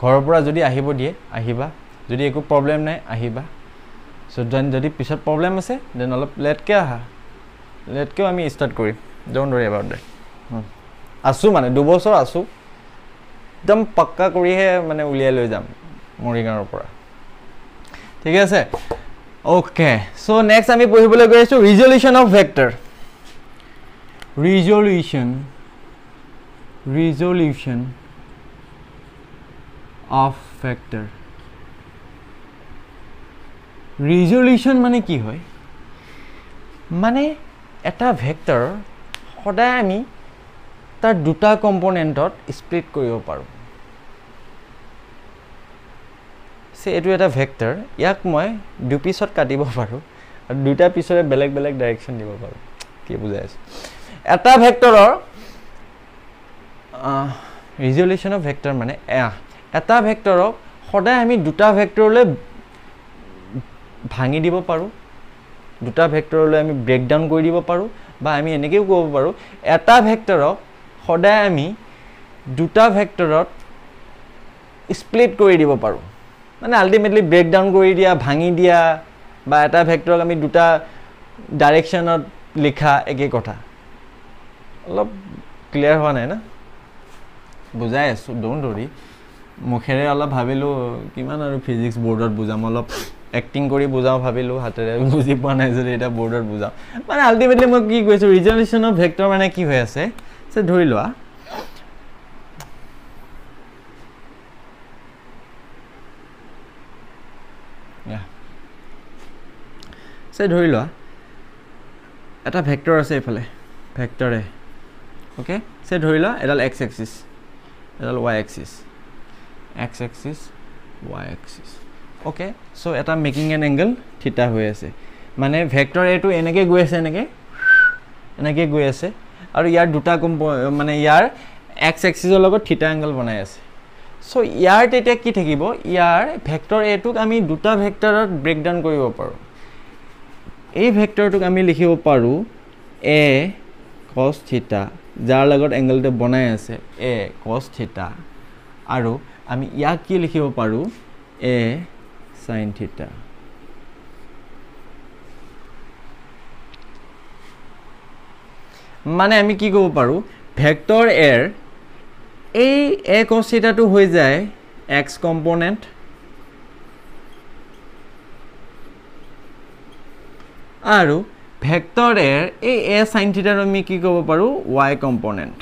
ঘৰৰ পৰা যদি আহিব দিয়ে আহিবা। যদি একো প্ৰব্লেম নাই আহিবা। চ' দেন যদি পিছত প্ৰব্লেম আছে দেন অলপ লেটকৈ আহা। লেটকৈও আমি ষ্টাৰ্ট কৰিম। ডণ্ট ৱৰি এবাউট ডেট আছোঁ মানে দুবছৰ আছোঁ। একদম পাক্কা কৰিহে মানে উলিয়াই লৈ যাম মৰিগাঁৱৰ পৰা। ঠিকে আছে? অ'কে চ' নেক্সট আমি পঢ়িবলৈ গৈ আছোঁ resolution of vector resolution resolution of vector resolution মানে কি হয়? মানে এটা ভেক্টৰ সদায় আমি তাৰ দুটা কম্পনেণ্টত স্প্লিট কৰিব পাৰোঁ। এইটো এটা ভেক্টৰ ইয়াক মই দুপিছত কাটিব পাৰোঁ আৰু দুটা পিছৰে বেলেগ বেলেগ ডাইৰেকশ্যন দিব পাৰোঁ। কি বুজাই আছোঁ? এটা ভেক্টৰৰ ৰিজলিউশ্যন অফ ভেক্টৰ মানে এটা ভেক্টৰক সদায় আমি দুটা ভেক্টৰলৈ ভাঙি দিব পাৰোঁ দুটা ভেক্টৰলৈ আমি ব্ৰেকডাউন কৰি দিব পাৰোঁ বা আমি এনেকৈও ক'ব পাৰোঁ। এটা ভেক্টৰক সদায় আমি দুটা ভেক্টৰত স্প্লিট কৰি দিব পাৰোঁ। মানে আল্টিমেটলি ব্ৰেকডাউন কৰি দিয়া ভাঙি দিয়া বা এটা ভেক্টৰক আমি দুটা ডাইৰেকশ্যনত লিখা একেই কথা। অলপ ক্লিয়াৰ হোৱা নাই না? বুজাই আছোঁ দৌৰ দৌৰি মুখেৰে অলপ ভাবিলোঁ কিমান আৰু ফিজিক্স বৰ্ডত বুজাম অলপ এক্টিং কৰি বুজাওঁ ভাবিলোঁ হাতেৰে বুজি পোৱা নাই যদি এতিয়া বৰ্ডত বুজাওঁ। মানে আল্টিমেটলি মই কি কৈছোঁ ৰিজলিউশ্যন অফ ভেক্টৰ মানে কি হৈ আছে? ধৰি লোৱা। ধৰি লোৱা। এটা ভেক্টৰ আছে এইফালে ভেক্টৰে চে ধৰি লোৱা এডাল এক্স এক্সিছ এডাল y axis x axis y axis okay so' এটা মেকিং এন এংগল থিতা হৈ আছে। মানে ভেক্টৰ এইটো এনেকৈ গৈ আছে এনেকৈ এনেকৈ গৈ আছে। আৰু ইয়াৰ দুটা কম্প মানে ইয়াৰ এক্স এক্সিছৰ লগত থিতা এংগল বনাই আছে। চ' ইয়াৰ তেতিয়া কি থাকিব? ইয়াৰ ভেক্টৰ এটোক আমি দুটা ভেক্টৰত ব্ৰেকডাউন কৰিব পাৰোঁ। এই ভেক্টৰটোক আমি লিখিব পাৰোঁ এ কছ থিতা যাৰ লগত এংগলটো বনাই আছে এ কছ থিতা। আৰু আমি ইয়াক কি লিখিব পাৰোঁ? A sine theta. মানে আমি কি ক'ব পাৰোঁ? ভেক্টৰ এৰ এই এ কছ থিতাটো হৈ যায় এক্স কম্পনেণ্ট। আৰু ভেক্টৰ এৰ এই এ চাইন থিটাৰ আমি কি ক'ব পাৰোঁ? ৱাই কম্পনেণ্ট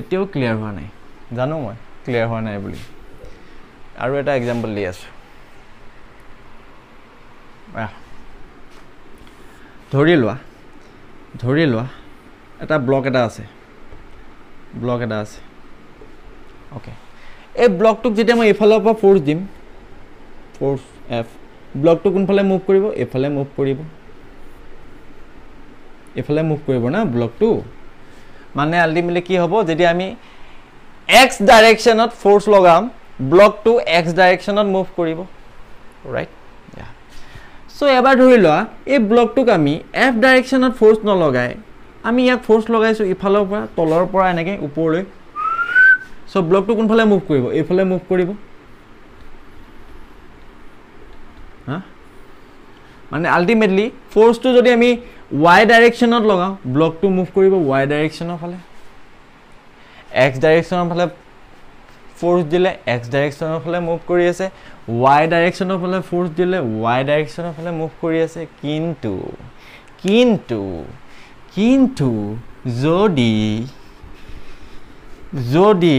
এতিয়াও ক্লিয়াৰ হোৱা নাই। জানো মই ক্লিয়াৰ হোৱা নাই বুলি। আৰু এটা এক্সাম্পল দি আছোঁ। ধৰি লোৱা ধৰি লোৱা এটা ব্লক এটা আছে। ব্লক এটা আছে। অ'কে এই ব্লকটোক যেতিয়া মই এইফালৰ পৰা ফ'ৰ্চ দিম ফ'ৰ্চ এফ ব্লকটো কোনফালে মুভ কৰিব? এইফালে মুভ কৰিব। এইফালে মুভ কৰিব না ব্লকটো মানে আল্টিমেটলি কি হ'ব? যেতিয়া আমি এক্স ডাইৰেকশ্যনত ফ'ৰ্চ লগাম ব্লকটো এক্স ডাইৰেকশ্যনত মুভ কৰিব। ৰাইট চ' এবাৰ ধৰি লোৱা এই ব্লকটোক আমি এফ ডাইৰেকশ্যনত ফ'ৰ্চ নলগাই আমি ইয়াক ফ'ৰ্চ লগাইছোঁ ইফালৰ পৰা তলৰ পৰা এনেকৈ ওপৰলৈ চ' ব্লকটো কোনফালে মুভ কৰিব? এইফালে মুভ কৰিব হা মানে আল্টিমেটলি ফ'ৰ্চটো যদি আমি ৱাই ডাইৰেকশ্যনত লগাওঁ ব্লকটো মুভ কৰিব ৱাই ডাইৰেকশ্যনৰ ফালে। এক্স ডাইৰেকশ্যনৰ ফালে ফ'ৰ্চ দিলে এক্স ডাইৰেকশ্যনৰ ফালে মুভ কৰি আছে। ৱাই ডাইৰেকশ্যনৰ ফালে ফ'ৰ্চ দিলে ৱাই ডাইৰেকশ্যনৰ ফালে মুভ কৰি আছে। কিন্তু কিন্তু কিন্তু যদি যদি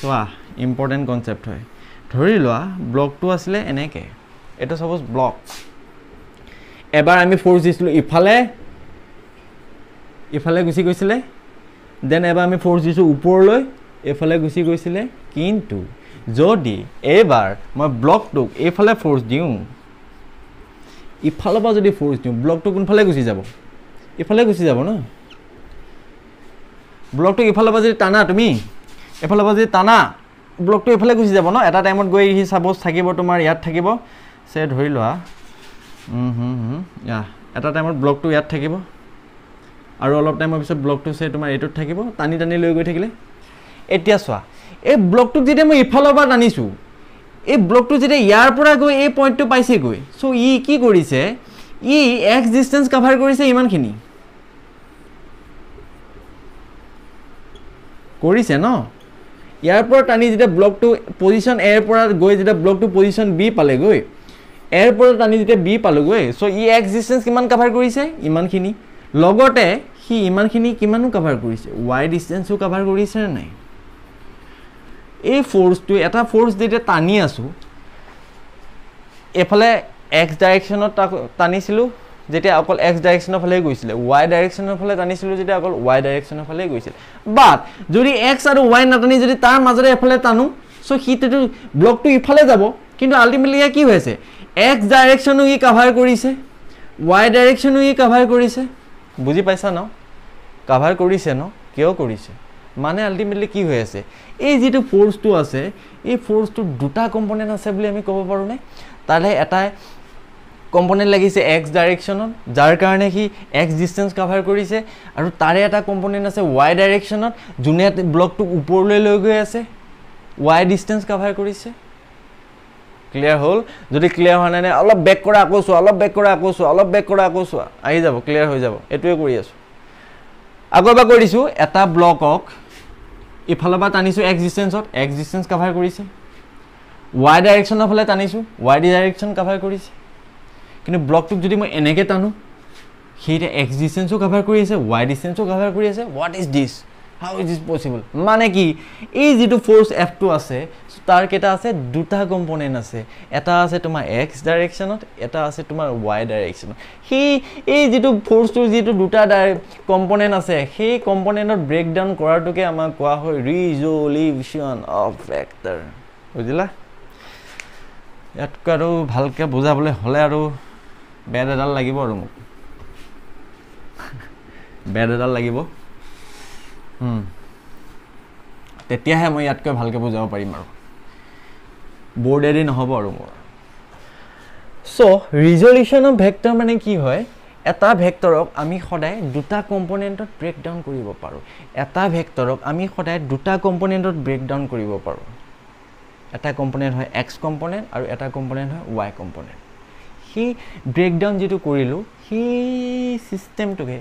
চোৱা ইম্পৰ্টেণ্ট কনচেপ্ট হয়। ধৰি লোৱা ব্লকটো আছিলে এনেকৈ। এইটো চাপ'জ ব্লক এবাৰ আমি ফ'ৰ্চ দিছিলোঁ ইফালে ইফালে গুচি গৈছিলে দেন এবাৰ আমি ফ'ৰ্চ দিছোঁ ওপৰলৈ এইফালে গুচি গৈছিলে। কিন্তু যদি এইবাৰ মই ব্লকটোক এইফালে ফ'ৰ্চ দিওঁ ইফালৰ পৰা যদি ফ'ৰ্চ দিওঁ ব্লকটো কোনফালে গুচি যাব? ইফালে গুচি যাব ন? ব্লকটো ইফালৰ পৰা যদি টানা তুমি এফালৰ পৰা যদি টানা ব্লকটো এইফালে গুচি যাব ন? এটা টাইমত গৈ সি ছাপ'জ থাকিব তোমাৰ ইয়াত থাকিব। চে ধৰি লোৱা এটা টাইমত ব্লকটো ইয়াত থাকিব। আৰু অলপ টাইমৰ পিছত ব্লকটো চে তোমাৰ এইটোত থাকিব টানি টানি লৈ গৈ থাকিলে। এতিয়া চোৱা এই ব্লকটোক যেতিয়া মই ইফালৰ পৰা টানিছোঁ এই ব্লকটো যেতিয়া ইয়াৰ পৰা গৈ এই পইণ্টটো পাইছেগৈ চ' ই কি কৰিছে ই এক্স ডিষ্টেঞ্চ কাভাৰ কৰিছে ইমানখিনি। কৰিছে ন? ইয়াৰ পৰা টানি যেতিয়া ব্লকটো পজিশ্যন এৰ পৰা গৈ যেতিয়া ব্লকটো পজিশ্যন বি পালেগৈ এৰ পৰা টানি যেতিয়া বি পালোগৈ চ' ই এক্স ডিষ্টেঞ্চ কিমান কাভাৰ কৰিছে? ইমানখিনি। লগতে সি ইমানখিনি কিমানো কাভাৰ কৰিছে? ৱাই ডিষ্টেঞ্চো কাভাৰ কৰিছেনে নাই? এই ফ'ৰ্চটো এটা ফ'ৰ্চ যেতিয়া টানি আছোঁ এইফালে এক্স ডাইৰেকশ্যনত টানিছিলোঁ যেতিয়া অকল এক্স ডাইৰেকশ্যনৰ ফালে গৈছিলে। ৱাই ডাইৰেকশ্যনৰ ফালে টানিছিলোঁ যেতিয়া অকল ৱাই ডাইৰেকশ্যনৰ ফালে গৈছিলে। বাট যদি এক্স আৰু ৱাই নাটানি যদি তাৰ মাজতে এফালে টানো চ' সিটোতো ব্লকটো ইফালে যাব। কিন্তু আল্টিমেটলি ইয়াৰ কি হৈছে? এক্স ডাইৰেকশ্যনো ই কাভাৰ কৰিছে ৱাই ডাইৰেকশ্যনো ই কাভাৰ কৰিছে। বুজি পাইছা ন? কাভাৰ কৰিছে ন? কিয় কৰিছে? মানে আল্টিমেটলি কি হৈ আছে? এই যিটো ফ'ৰ্চটো আছে এই ফ'ৰ্চটোৰ দুটা কম্পনেণ্ট আছে বুলি আমি ক'ব পাৰোঁনে তালৈ এটাই কম্পনেণ্ট লাগিছে এক্স ডাইৰেকশ্যনত যাৰ কাৰণে সি এক্স ডিষ্টেঞ্চ কাভাৰ কৰিছে আৰু তাৰে এটা কম্পনেণ্ট আছে ৱাই ডাইৰেকশ্যনত যোনে ব্লকটোক ওপৰলৈ লৈ গৈ আছে ৱাই ডিষ্টেঞ্চ কাভাৰ কৰিছে। ক্লিয়াৰ হ'ল? যদি ক্লিয়াৰ হোৱা নাই অলপ বেক কৰা আকৌ চোৱা অলপ বেক কৰা আকৌ চোৱা অলপ বেক কৰা আকৌ চোৱা আহি যাব ক্লিয়াৰ হৈ যাব এইটোৱে কৰি আছোঁ। আকৌ এবাৰ কৈ দিছোঁ এটা ব্লকক ইফালৰ পৰা টানিছোঁ এক্স ডিষ্টেঞ্চত এক্স ডিষ্টেঞ্চ কাভাৰ কৰিছে। ৱাই ডাইৰেকশ্যনৰ ফালে টানিছোঁ ৱাই ডাইৰেকশ্যন কাভাৰ কৰিছে। কিন্তু ব্লকটোক যদি মই এনেকৈ টানো সি এতিয়া এক্স ডিষ্টেঞ্চো কাভাৰ কৰি আছে ৱাই ডিষ্টেঞ্চো কাভাৰ কৰি আছে what is this how is is possible মানে কি এই যিটো ফ'ৰ্চ এফটো আছে তাৰ কেইটা আছে দুটা কম্পনেণ্ট আছে। এটা আছে তোমাৰ এক্স ডাইৰেকশ্যনত এটা আছে তোমাৰ ৱাই ডাইৰেকশ্যনত সেই এই যিটো ফ'ৰ্চটোৰ যিটো দুটা ডাই কম্পনেণ্ট আছে সেই কম্পনেণ্টত ব্ৰেক ডাউন কৰাটোকে আমাক কোৱা হয় ৰিজলিউশ্যন অফ ভেক্টৰ বুজিলা? ইয়াতকৈ আৰু ভালকৈ বুজাবলৈ হ'লে আৰু বেড এডাল লাগিব আৰু মোক। বেড এডাল লাগিব। তেতিয়াহে মই ইয়াতকৈ ভালকৈ বুজাব পাৰিম আৰু। বৰ্ডেদি নহ'ব আৰু মোৰ। চ' ৰিজলিউশ্যন অফ ভেক্টৰ মানে কি হয়? এটা ভেক্টৰক আমি সদায় দুটা কম্পনেণ্টত ব্ৰেক ডাউন কৰিব পাৰোঁ। এটা ভেক্টৰক আমি সদায় দুটা কম্পনেণ্টত ব্ৰেক ডাউন কৰিব পাৰোঁ। এটা কম্পনেণ্ট হয় এক্স কম্পনেণ্ট আৰু এটা কম্পনেণ্ট হয় ৱাই কম্পনেণ্ট সেই ব্ৰেকডাউন যিটো কৰিলোঁ সেই ছিষ্টেমটোকে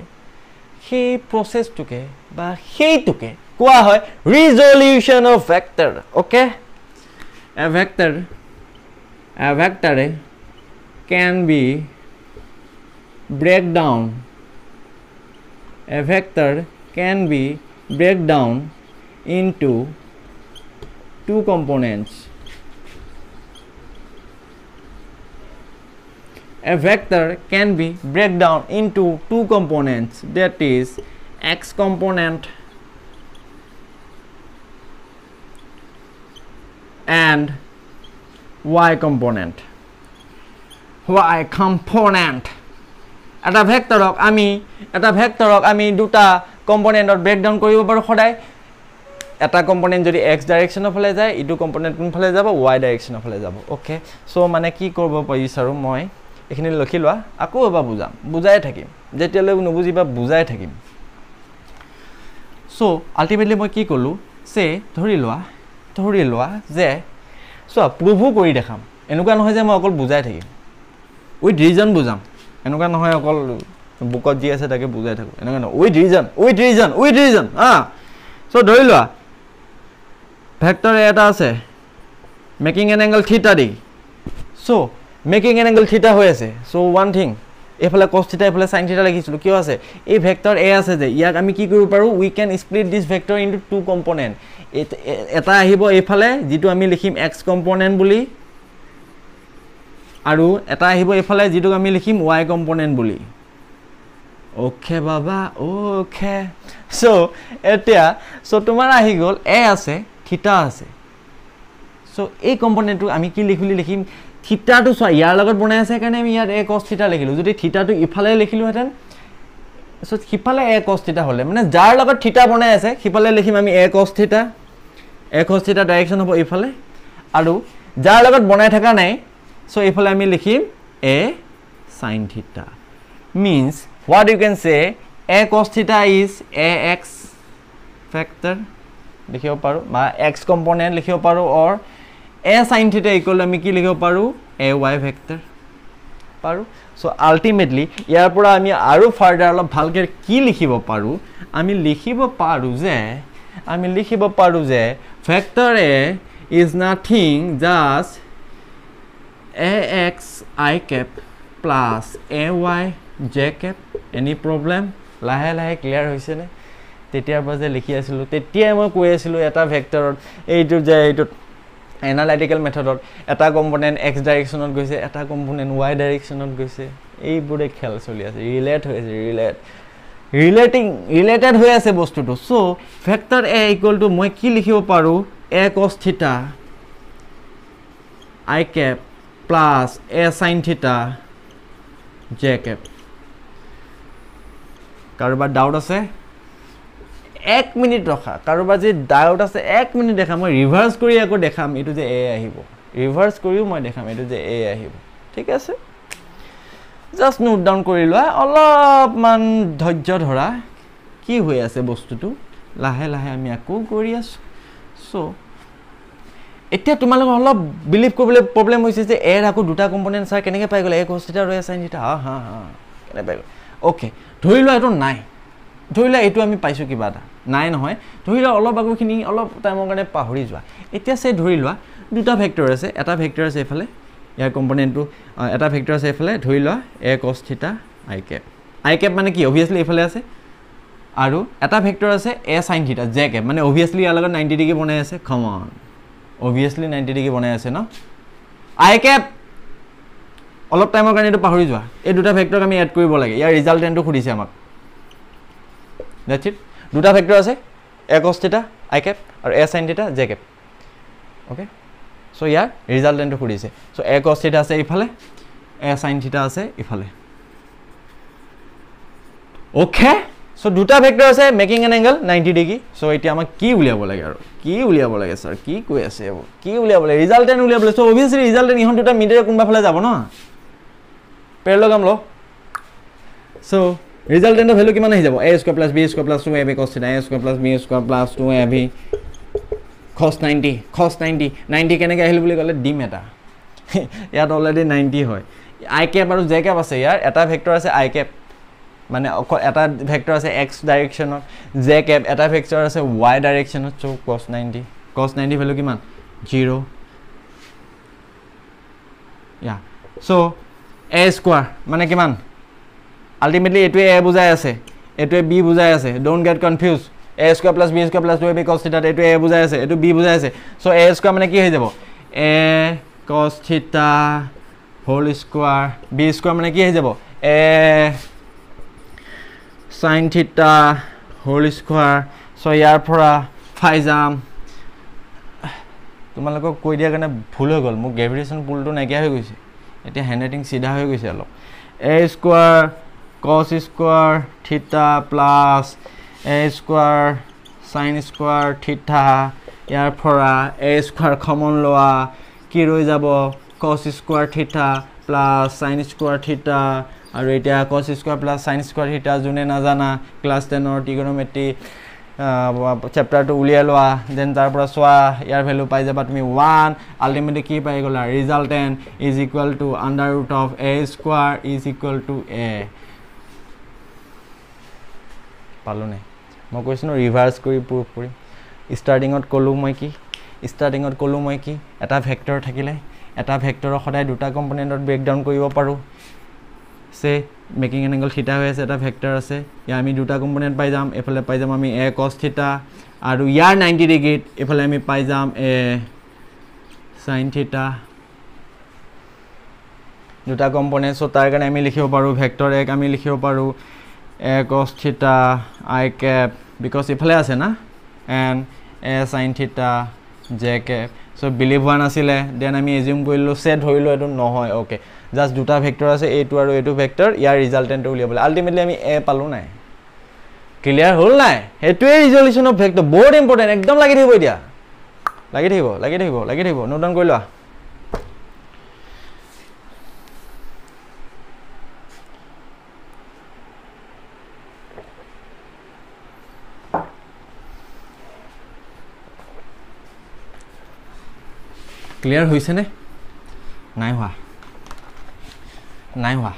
সেই প্ৰচেছটোকে বা সেইটোকে কোৱা হয় resolution of vector okay a vector a ভেক্টৰে can be break down a vector can be break down into two components. A vector can be break down into two components, that is, x component and y component. y component. এটা ভেক্টৰক আমি, এটা ভেক্টৰক আমি দুটা কম্পনেণ্টত breakdown কৰিব পাৰোঁ সদায়। এটা component যদি এক্স ডাইৰেকশ্যনৰ ফালে যায়, ইটো কম্পনেণ্ট কোনফালে যাব? ৱাই ডাইৰেকশ্যনৰ ফালে যাব। অ'কে চ' মানে কি কৰিব বিচাৰোঁ মই? এইখিনি লিখি লোৱা আকৌ এবাৰ বুজাম বুজাই থাকিম। যেতিয়ালৈ নুবুজিবা বুজাই থাকিম। চ' আল্টিমেটলি মই কি ক'লোঁ যে ধৰি লোৱা ধৰি লোৱা যে চোৱা প্ৰুভো কৰি দেখাম। এনেকুৱা নহয় যে মই অকল বুজাই থাকিম। উইথ ৰিজন বুজাম। এনেকুৱা নহয় অকল বুকত যি আছে তাকে বুজাই থাকোঁ। এনেকুৱা নহয়। With reason with reason with reason হা? চ' ধৰি লোৱা ভেক্টৰ এটা আছে। Making an angle theta the so' making an angle theta হৈ আছে। চ' ওৱান থিং এইফালে কচ থিটা এইফালে চাইন থিটা লিখিছিলোঁ কিয় আছে? এই ভেক্টৰ এ আছে যে ইয়াক আমি কি কৰিব পাৰোঁ? We can split this vector into two component এটা আহিব এইফালে যিটো আমি লিখিম এক্স কম্পনেণ্ট বুলি আৰু এটা আহিব এইফালে যিটোক আমি লিখিম ৱাই কম্পনেণ্ট বুলি। অ'কে বাবা অ'কে। চ' এতিয়া চ' তোমাৰ আহি গ'ল এ আছে থিতা আছে। চ' এই কম্পনেণ্টটো আমি কি লিখি বুলি লিখিম? থিতাটো চোৱা ইয়াৰ লগত বনাই আছে সেইকাৰণে আমি ইয়াত এ কছ থিতা লিখিলোঁ। যদি থিতাটো ইফালে লিখিলোঁহেঁতেন তাৰপিছত সিফালে এ কছ থিতা হ'লে মানে যাৰ লগত থিতা বনাই আছে সিফালে লিখিম আমি এ কছ থিতা এ কছ থিতা ডাইৰেকশ্যন হ'ব ইফালে। আৰু যাৰ লগত বনাই থকা নাই চ' এইফালে আমি লিখিম a sine theta means what you can say a cos theta is a x factor লিখিব পাৰোঁ বা এক্স কম্পনেণ্ট লিখিব পাৰোঁ or a sine theta equal আমি কি লিখিব পাৰোঁ? এ ৱাই ভেক্টৰ পাৰোঁ। চ' আল্টিমেটলি ইয়াৰ পৰা আমি আৰু ফাৰ্ডাৰ অলপ ভালকৈ কি লিখিব পাৰোঁ? আমি লিখিব পাৰোঁ যে আমি লিখিব পাৰোঁ যে vector a is nothing just a x i cap plus a y j cap any problem লাহে লাহে ক্লিয়াৰ হৈছেনে? তেতিয়াৰ পৰা যে লিখি আছিলোঁ তেতিয়াই মই কৈ আছিলোঁ এটা ভেক্টৰত এইটো যে এইটোত এনালাইটিকেল মেথডত এটা কম্পনেণ্ট এক্স ডাইৰেকশ্যনত গৈছে এটা কম্পনেণ্ট ৱাই ডাইৰেকশ্যনত গৈছে এইবোৰে খেল চলি আছে ৰিলেট হৈ আছে ৰিলেট ৰিলেটিং ৰিলেটেড হৈ আছে বস্তুটো। So' vector A equal to মই কি লিখিব পাৰোঁ? A cos theta i cap plus a sine theta j cap কাৰোবাৰ ডাউট আছে? এক মিনিট ৰখা। কাৰোবাৰ যদি ডাউট আছে এক মিনিট দেখা। মই ৰিভাৰ্চ কৰি আকৌ দেখাম এইটো যে এ আহিব। ৰিভাৰ্চ কৰিও মই দেখাম এইটো যে এ আহিব। ঠিক আছে? জাষ্ট নোট ডাউন কৰি লোৱা। অলপমান ধৈৰ্য ধৰা। কি হৈ আছে বস্তুটো? লাহে লাহে আমি আকৌ কৰি আছোঁ। চ' এতিয়া তোমালোকৰ অলপ বিলিভ কৰিবলৈ প্ৰব্লেম হৈছে যে এৰ আকৌ দুটা কম্পনেণ্ট ছাৰ কেনেকৈ পাই গ'লে? এ কষ্টিটা আৰু এ চাইন থিটা হা হা হা কেনেকৈ পাই গ'ল? অ'কে ধৰি লোৱা এইটো নাই। ধৰি লোৱা এইটো আমি পাইছোঁ কিবা এটা। নাই নহয়। ধৰি লোৱা অলপ আগৰখিনি অলপ টাইমৰ কাৰণে পাহৰি যোৱা। এতিয়া চে ধৰি লোৱা দুটা ভেক্টৰ আছে। এটা ভেক্টৰ আছে এইফালে ইয়াৰ কম্পনেণ্টটো এটা ভেক্টৰ আছে এইফালে ধৰি লোৱা এ কছ থিতা আই কেপ আই কেপ মানে কি? অভিয়াছলি এইফালে আছে। আৰু এটা ভেক্টৰ আছে a sine theta j cap মানে অভিয়াছলি ইয়াৰ লগত নাইণ্টি ডিগ্ৰী বনাই আছে। খমন অভিয়াছলি নাইণ্টি ডিগ্ৰী বনাই আছে ন? আই কেপ অলপ টাইমৰ কাৰণে এইটো পাহৰি যোৱা। এই দুটা ভেক্টৰক আমি এড কৰিব লাগে। ইয়াৰ ৰিজাল্টেণ্টটো সুধিছে আমাক। ডেটছ ইট দুটা ভেক্টৰ আছে এ থিতা আই কেপ আৰু a sine theta j cap okay so' ইয়াৰ ৰিজাল্টেণ্টটো সুধিছে। চ' এ থিতা আছে ইফালে এ চাইন থিতা আছে ইফালে। অ'কে চ' দুটা ভেক্টৰ আছে making an angle ninety degree so' এতিয়া আমাক কি উলিয়াব লাগে আৰু? কি উলিয়াব লাগে ছাৰ কি কৈ আছে এইবোৰ? কি উলিয়াব লাগে? ৰিজাল্টেণ্ট উলিয়াব লাগে। চ' অভিয়াছলি ৰিজাল্টেণ্ট ইহঁত দুটা মিডিয়াৰ কোনোবা ফালে যাব ন? পেৰলগাম ল। চ' ৰিজাল্টেণ্টৰ ভেলু কিমান আহি যাব a square plus b square plus two a b cos a square plus b square plus two a b cos ninety cos ninety ninety কেনেকৈ আহিল বুলি ক'লে? ডিম এটা ইয়াত অলৰেডি নাইণ্টি হয়। আই কেপ আৰু জে কেপ আছে ইয়াৰ। এটা ভেক্টৰ আছে আই কেপ মানে অকল এটা ভেক্টৰ আছে এক্স ডাইৰেকশ্যনত জে কেপ এটা ভেক্টৰ আছে Y ডাইৰেকশ্যনত so' cos ninety cos ninety value কিমান? Zero' yeah so' a square মানে কিমান? আল্টিমেটলি এইটোৱে এ বুজাই আছে। এইটোৱে বি বুজাই আছে। Don't get confuse a square plus b square plus two a b cos থিতাত এইটো এ বুজাই আছে। এইটো বি বুজাই আছে। চ' এ স্কোৱাৰ মানে কি হৈ যাব? A cos theta whole square B square মানে কি হৈ যাব? A sine theta whole square so' ইয়াৰ পৰা ফাই যাম। তোমালোকক কৈ দিয়াৰ কাৰণে ভুল হৈ গ'ল। মোৰ গ্ৰেভিটেশ্যন পুলটো নাইকিয়া হৈ গৈছে। এতিয়া হেণ্ড ৰাইটিং চিধা হৈ গৈছে অলপ। A square cos square theta plus A square sine square theta ইয়াৰ পৰা এ স্কোৱাৰ কমন লোৱা কি ৰৈ যাব? Cos square theta plus sine square theta আৰু এতিয়া cos square plus sine square theta যোনে নাজানা ক্লাছ টেনৰ টিগনমেট্ৰি চেপ্টাৰটো উলিয়াই লোৱা দেন তাৰ পৰা চোৱা ইয়াৰ ভেলু পাই যাবা তুমি ওৱান আল্টিমেটলি কি পাই গ'লা? Resultant is equal to under root of a square is equal to a পালোনে? মই কৈছোঁ ন ৰিভাৰ্চ কৰি প্ৰুভ কৰিম ষ্টাৰ্টিঙত ক'লোঁ মই কি? ষ্টাৰ্টিঙত ক'লোঁ মই কি? এটা ভেক্টৰ থাকিলে এটা ভেক্টৰক সদায় দুটা কম্পনেণ্টত ব্ৰেকডাউন কৰিব পাৰোঁ। চে মেকিং এন এংগল থিতা হৈ আছে এটা ভেক্টৰ আছে। ইয়াৰ আমি দুটা কম্পনেণ্ট পাই যাম এইফালে পাই যাম আমি এ কছ থিতা আৰু ইয়াৰ নাইণ্টি ডিগ্ৰীত এইফালে আমি পাই যাম এ চাইন থিতা দুটা কম্পনেণ্ট চ' তাৰ কাৰণে আমি লিখিব পাৰোঁ ভেক্টৰ এক আমি লিখিব পাৰোঁ। এ cos theta I Cape because ইফালে আছে না? And a sine theta j cap so' believe হোৱা নাছিলে দেন আমি এজিউম কৰিলোঁ ছেট ধৰিলোঁ এইটো নহয় অ'কে জাষ্ট দুটা ভেক্টৰ আছে এইটো আৰু এইটো ভেক্টৰ ইয়াৰ ৰিজাল্টেণ্টটো উলিয়াবলৈ। আল্টিমেটলি আমি এ পালোঁ নাই। ক্লিয়াৰ হ'ল নাই? সেইটোৱে ৰিজলিউশ্যন অফ ভেক্টৰ বহুত ইম্পৰ্টেণ্ট একদম লাগি থাকিব এতিয়া। লাগি থাকিব লাগি থাকিব লাগি থাকিব। নোট ডাউন কৰি লোৱা। ক্লিয়াৰ হৈছেনে নাই হোৱা। নাই হোৱা।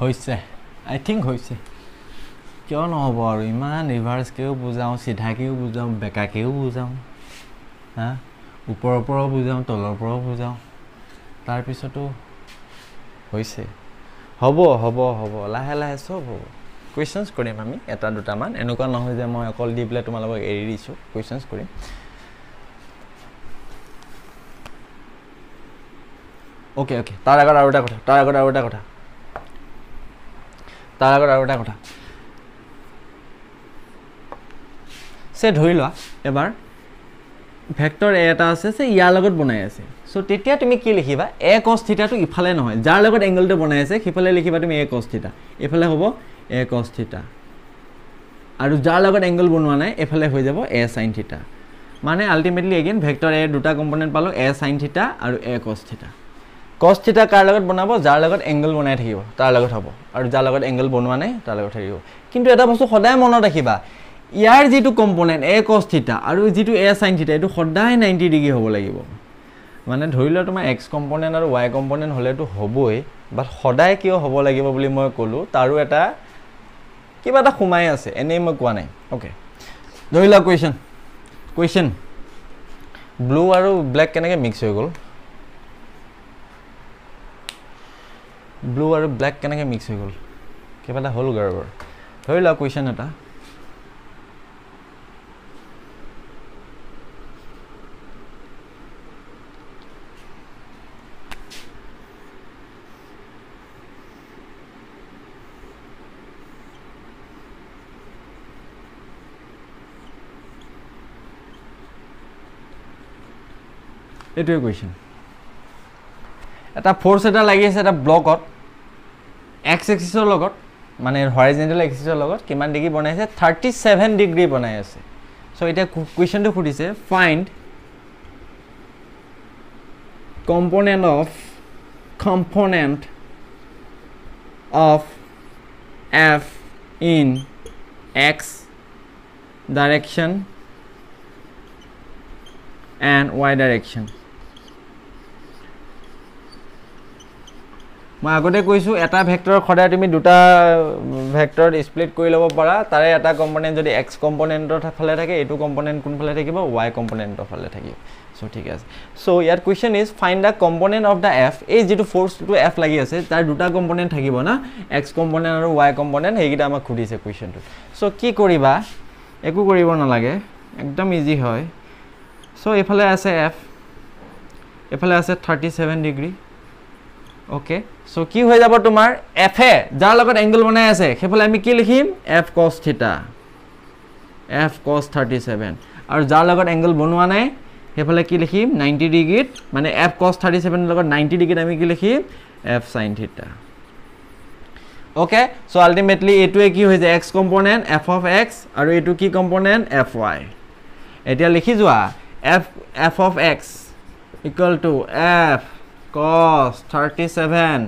হৈছে। আই থিংক হৈছে। কিয় নহ'ব আৰু? ইমান ৰিভাৰ্চকৈও বুজাওঁ চিধাকৈও বুজাওঁ বেকাকৈও বুজাওঁ। হা? ওপৰৰ পৰাও বুজাওঁ তলৰ পৰাও বুজাওঁ। তাৰপিছতো হৈছে। হ'ব হ'ব হ'ব। লাহে লাহে চব হ'ব। কুৱেশ্যনছ কৰিম আমি। এটা দুটামান। এনেকুৱা নহয় যে মই অকল দি পেলাই তোমালোকক এৰি দিছোঁ। কুৱেশ্যনছ কৰিম। অ'কে অ'কে তাৰ আগত আৰু এটা কথা তাৰ আগত আৰু এটা কথা। তাৰ আগত আৰু এটা কথা। চে ধৰি লোৱা এবাৰ ভেক্টৰ এ এটা আছে যে ইয়াৰ লগত বনাই আছে। চ' তেতিয়া তুমি কি লিখিবা? এ কছ থিতাটো ইফালে নহয়। যাৰ লগত এংগলটো বনাই আছে সিফালে লিখিবা তুমি এ কছ থিতা। এইফালে হ'ব এ কছ থিতা। আৰু যাৰ লগত এংগল বনোৱা নাই এইফালে হৈ যাব এ চাইন থিতা। মানে আল্টিমেটলি এগেইন ভেক্টৰ এ দুটা কম্পনেণ্ট পালোঁ এ চাইন থিতা আৰু এ কছ থিতা। থিতা কাৰ লগত বনাব যাৰ লগত এংগল বনাই থাকিব তাৰ লগত হ'ব। আৰু যাৰ লগত এংগল বনোৱা নাই তাৰ লগত থাকিব। কিন্তু এটা বস্তু সদায় মনত ৰাখিবা ইয়াৰ যিটো কম্পনেণ্ট এ থিতা আৰু যিটো এ চাইন থিতা এইটো সদায় নাইণ্টি ডিগ্ৰী হ'ব লাগিব। মানে ধৰি লোৱা তোমাৰ এক্স কম্পনেণ্ট আৰু ৱাই কম্পনেণ্ট হ'লেতো হ'বই বাট সদায় কিয় হ'ব লাগিব বুলি মই ক'লোঁ তাৰো এটা কিবা এটা সোমাই আছে এনেই মই কোৱা নাই। অ'কে ধৰি লোৱা কুৱেশ্যন কুৱেশ্যন ব্লু আৰু ব্লেক কেনেকৈ মিক্স হৈ গ'ল? ব্লু আৰু ব্লেক কেনেকৈ মিক্স হৈ গ'ল? কিবা এটা হ'ল গাৰবাৰ ধৰি লোৱা কুৱেশ্যন এটা। এইটোৱে কুৱেশ্যন এটা ফ'ৰ্চ এটা লাগি আছে এটা ব্লকত এক্স এক্সিছৰ লগত মানে হৰাইজেণ্টেল এক্সিছৰ লগত কিমান ডিগ্ৰী বনাইছে? থাৰ্টি ছেভেন ডিগ্ৰী বনাই আছে। চ' এতিয়া কুৱেশ্যনটো সুধিছে find component of component of f in x direction and y direction মই আগতে কৈছোঁ এটা ভেক্টৰ সদায় তুমি দুটা ভেক্টৰত স্প্লিট কৰি ল'ব পাৰা। তাৰে এটা কম্পনেণ্ট যদি এক্স কম্পনেণ্টৰ ফালে থাকে এইটো কম্পনেণ্ট কোনফালে থাকিব? ৱাই কম্পনেণ্টৰ ফালে থাকিব। চ' ঠিক আছে। চ' ইয়াত question is fine the component of the f এই যিটো ফ'ৰ্চটো এফ লাগি আছে তাৰ দুটা কম্পনেণ্ট থাকিব না? এক্স কম্পনেণ্ট আৰু ৱাই কম্পনেণ্ট সেইকেইটা আমাক সুধিছে কুৱেশ্যনটোত চ' কি কৰিবা? একো কৰিব নালাগে। একদম ইজি হয়। চ' এইফালে আছে এফ এইফালে আছে thirty seven degree okay so' কি হৈ যাব তোমাৰ? এফে যাৰ লগত এংগল বনাই আছে সেইফালে আমি কি লিখিম? F cos theta f cos thirty seven আৰু যাৰ লগত এংগল বনোৱা নাই সেইফালে কি লিখিম? নাইণ্টি ডিগ্ৰীত মানে এফ কছ থাৰ্টি ছেভেনৰ লগত নাইণ্টি ডিগ্ৰীত আমি কি লিখিম? F sine theta okay so' ultimately এইটোৱে কি হৈছে x component f of x আৰু এইটো কি কম্পনেণ্ট এফ ৱাই এতিয়া লিখি যোৱা। F f of x equal to f cos thirty seven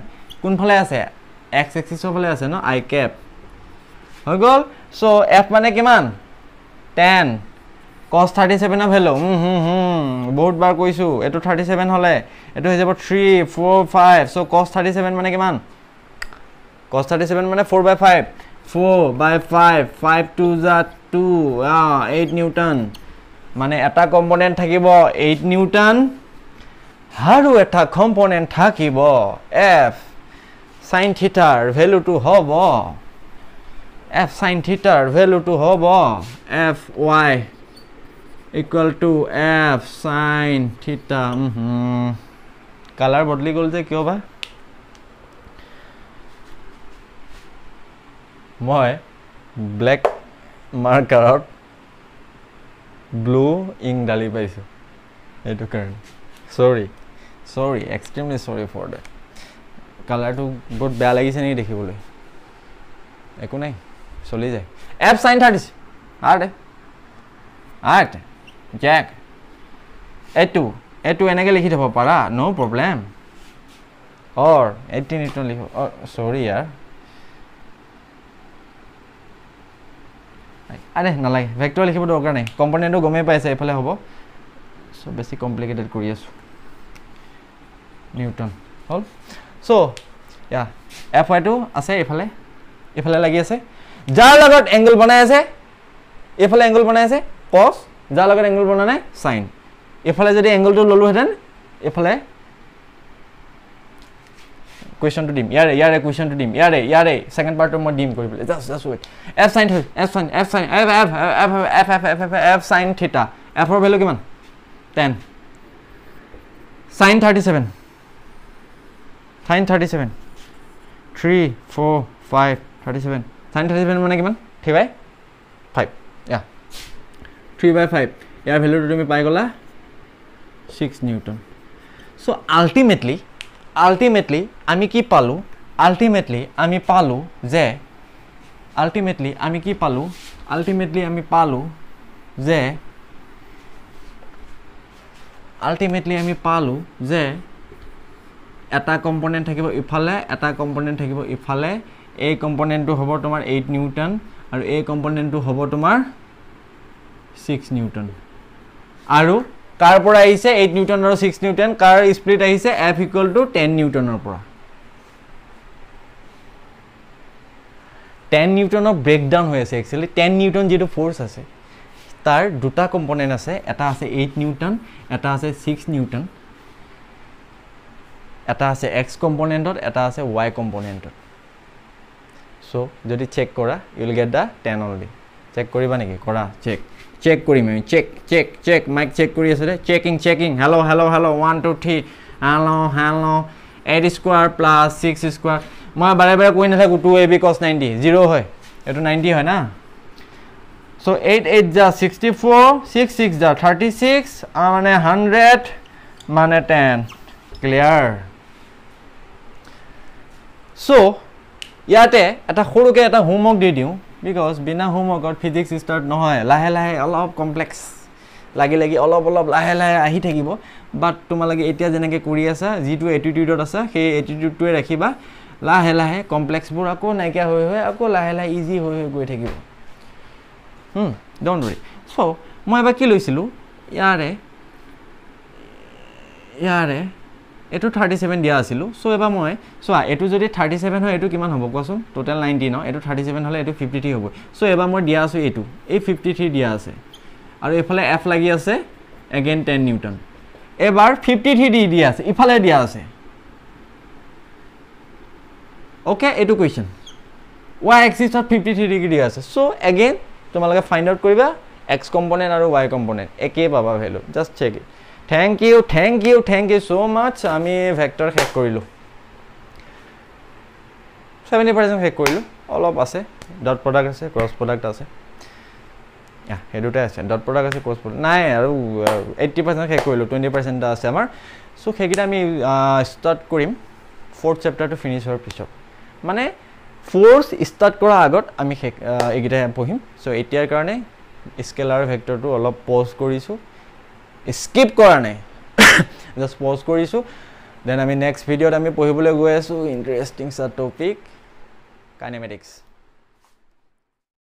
কোনফালে আছে? এক্স এক্সিছৰ ফালে আছে ন? আই কেপ হৈ গ'ল। চ' এফ মানে কিমান? টেন কছ থাৰ্টি ছেভেনৰ ভেলু বহুত বাৰ কৈছোঁ। এইটো থাৰ্টি ছেভেন হ'লে। এইটো হৈ যাব থ্ৰী ফ'ৰ ফাইভ চ' কছ থাৰ্টি ছেভেন মানে কিমান? কছ থাৰ্টি ছেভেন মানে four by five four by five five two জা টু এইট নিউটন মানে এটা কম্পনেণ্ট থাকিব। এইট নিউটন আৰু এটা কম্পনেণ্ট থাকিব। এফ চাইন থিটাৰ ভেলুটো হ'ব এফ চাইন থিটাৰ ভেলুটো হ'ব f y equal to f sine theta colour বদলি গ'ল যে কিয় বা? মই ব্লেক মাৰ্কাৰত ব্লু ইং ঢালি পাইছোঁ। সেইটো কাৰণে। চৰি চৰি এক্সট্ৰিমলি চৰি ফৰ ডেট কালাৰটো বহুত বেয়া লাগিছে নেকি দেখিবলৈ? একো নাই চলি যায়। এফ চাইন থাৰ্টিছ আৰ্ট। আৰ্ট। জেক এইটো এইটো এনেকৈ লিখি থ'ব পাৰা। No' problem or eighteen newton লিখিব অ' চৰি ইয়াৰ। আৰে নালাগে। ভেক্টৰ লিখিব দৰকাৰ নাই। কম্পনেণ্টটো গমেই পাইছে এইফালে হ'ব। চ' বেছি কমপ্লিকেটেড কৰি আছোঁ। নিউটন হ'ল? চ' ইয়া এফ ৱাইটো আছে এইফালে এইফালে লাগি আছে। যাৰ লগত এংগল বনাই আছে এইফালে এংগল বনাই আছে কছ যাৰ লগত এংগল বনোৱা নাই চাইন এইফালে যদি এংগলটো ল'লোহেঁতেন এইফালে কুৱেশ্যনটো দিম। ইয়াৰে ইয়াৰে কুৱেশ্যনটো দিম। ইয়াৰে ইয়াৰে ছেকেণ্ড পাৰ্টটো মই দিম কৰি পেলাই। Just just wait f sine থৈ f sine f sine f f f f f f f f sine theta এফৰ ভেলু কিমান? Ten sine thirty seven sine thirty seven three four five thirty seven sine thirty seven মানে কিমান? Three by five yeah three by five ইয়াৰ ভেলুটো তুমি পাই গ'লা six newton so' ultimately ultimately আমি কি পালোঁ? আল্টিমেটলি আমি পালোঁ যে আল্টিমেটলি আমি কি পালোঁ? আল্টিমেটলি আমি পালোঁ যে আল্টিমেটলি আমি পালোঁ যে এটা কম্পনেণ্ট থাকিব ইফালে এটা কম্পনেণ্ট থাকিব ইফালে এই কম্পনেণ্টটো হ'ব তোমাৰ এইট নিউটন আৰু এই কম্পনেণ্টটো হ'ব তোমাৰ ছিক্স নিউটন আৰু কাৰ পৰা আহিছে এইট নিউটন আৰু ছিক্স নিউটন কাৰ স্প্লিট আহিছে? এফ ইকুৱেল টু টেন নিউটনৰ পৰা। টেন নিউটনৰ ব্ৰেকডাউন হৈ আছে একচুৱেলি টেন নিউটন যিটো ফ'ৰ্চ আছে তাৰ দুটা কম্পনেণ্ট আছে। এটা আছে এইট নিউটন এটা আছে ছিক্স নিউটন এটা আছে এক্স কম্পনেণ্টত এটা আছে ৱাই কম্পনেণ্টত চ' যদি চেক কৰা you will get the ten only check কৰিবা নেকি? কৰা চেক চেক কৰিম আমি। Check check check mic check কৰি আছে checking checking hello' hello' hello' one two three hello' hello' eight square plus six square মই বাৰে বাৰে কৈ নাথাকোঁ। Two a b cos ninety zero' হয়। এইটো নাইণ্টি হয় না। চ' এইট এইট যা ছিক্সটি ফ'ৰ ছিক্স ছিক্স যা থাৰ্টি ছিক্স মানে হাণ্ড্ৰেড মানে টেন ক্লিয়াৰ চ' ইয়াতে এটা সৰুকৈ এটা হোমৱৰ্ক দি দিওঁ বিকজ বিনা হোমৱৰ্কত ফিজিক্স ষ্টাৰ্ট নহয়। লাহে লাহে অলপ কমপ্লেক্স লাগি লাগি অলপ অলপ লাহে লাহে আহি থাকিব। বাট তোমালোকে এতিয়া যেনেকৈ কৰি আছা যিটো এটিটিউডত আছে সেই এটিটিউডটোৱে ৰাখিবা। লাহে লাহে কমপ্লেক্সবোৰ আকৌ নাইকিয়া হৈ হৈ আকৌ লাহে লাহে ইজি হৈ হৈ গৈ থাকিব। ডণ্ট ৱৰি চ' মই এবাৰ কি লৈছিলোঁ? ইয়াৰে ইয়াৰে এইটো থাৰ্টি ছেভেন দিয়া আছিলোঁ। চ' এবাৰ মই চোৱা এইটো যদি থাৰ্টি ছেভেন হয় এইটো কিমান হ'ব কোৱাচোন? টোটেল নাইণ্টি ন? এইটো থাৰ্টি ছেভেন হ'লে এইটো ফিফটি থ্ৰী হ'ব। চ' এবাৰ মই দিয়া আছোঁ এইটো। এই ফিফটি থ্ৰী দিয়া আছে। আৰু এইফালে এফ লাগি আছে এগেইন টেন নিউটন এবাৰ ফিফটি থ্ৰী দি দিয়া আছে। ইফালে দিয়া আছে। অ'কে এইটো কুৱেশ্যন ৱাই এক্সিছত ফিফটি থ্ৰী ডিগ্ৰী দিয়া আছে। চ' এগেইন তোমালোকে ফাইণ্ড আউট কৰিবা এক্স কম্পনেণ্ট আৰু ৱাই কম্পনেণ্ট একেই পাবা value just check it thank you thank you thank you so' much আমি ভেক্টৰ শেষ কৰিলোঁ। ছেভেণ্টি পাৰ্চেণ্ট শেষ কৰিলোঁ। অলপ আছে। ডট প্ৰডাক্ট আছে ক্ৰছ প্ৰডাক্ট আছে। সেই দুটাই আছে। ডট প্ৰডাক্ট আছে ক্ৰছ প্ৰডাক্ট নাই আৰু এইট্টি পাৰ্চেণ্ট শেষ কৰিলোঁ। টুৱেণ্টি পাৰ্চেণ্ট এটা আছে আমাৰ। চ' সেইকেইটা আমি ষ্টাৰ্ট কৰিম। ফ'ৰ্থ চেপ্টাৰটো ফিনিছ হোৱাৰ পিছত। মানে ফ'ৰ্চ ষ্টাৰ্ট কৰাৰ আগত আমি শেষ এইকেইটাই পঢ়িম। চ' এতিয়াৰ কাৰণে স্কেলাৰ ভেক্টৰটো অলপ পজ কৰিছোঁ। স্কিপ কৰা নাই। জাষ্ট পজ কৰিছোঁ। দেন আমি নেক্সট ভিডিঅ'ত আমি পঢ়িবলৈ গৈ আছোঁ। ইণ্টাৰেষ্টিং চা টপিক কাইনেমেটিক্স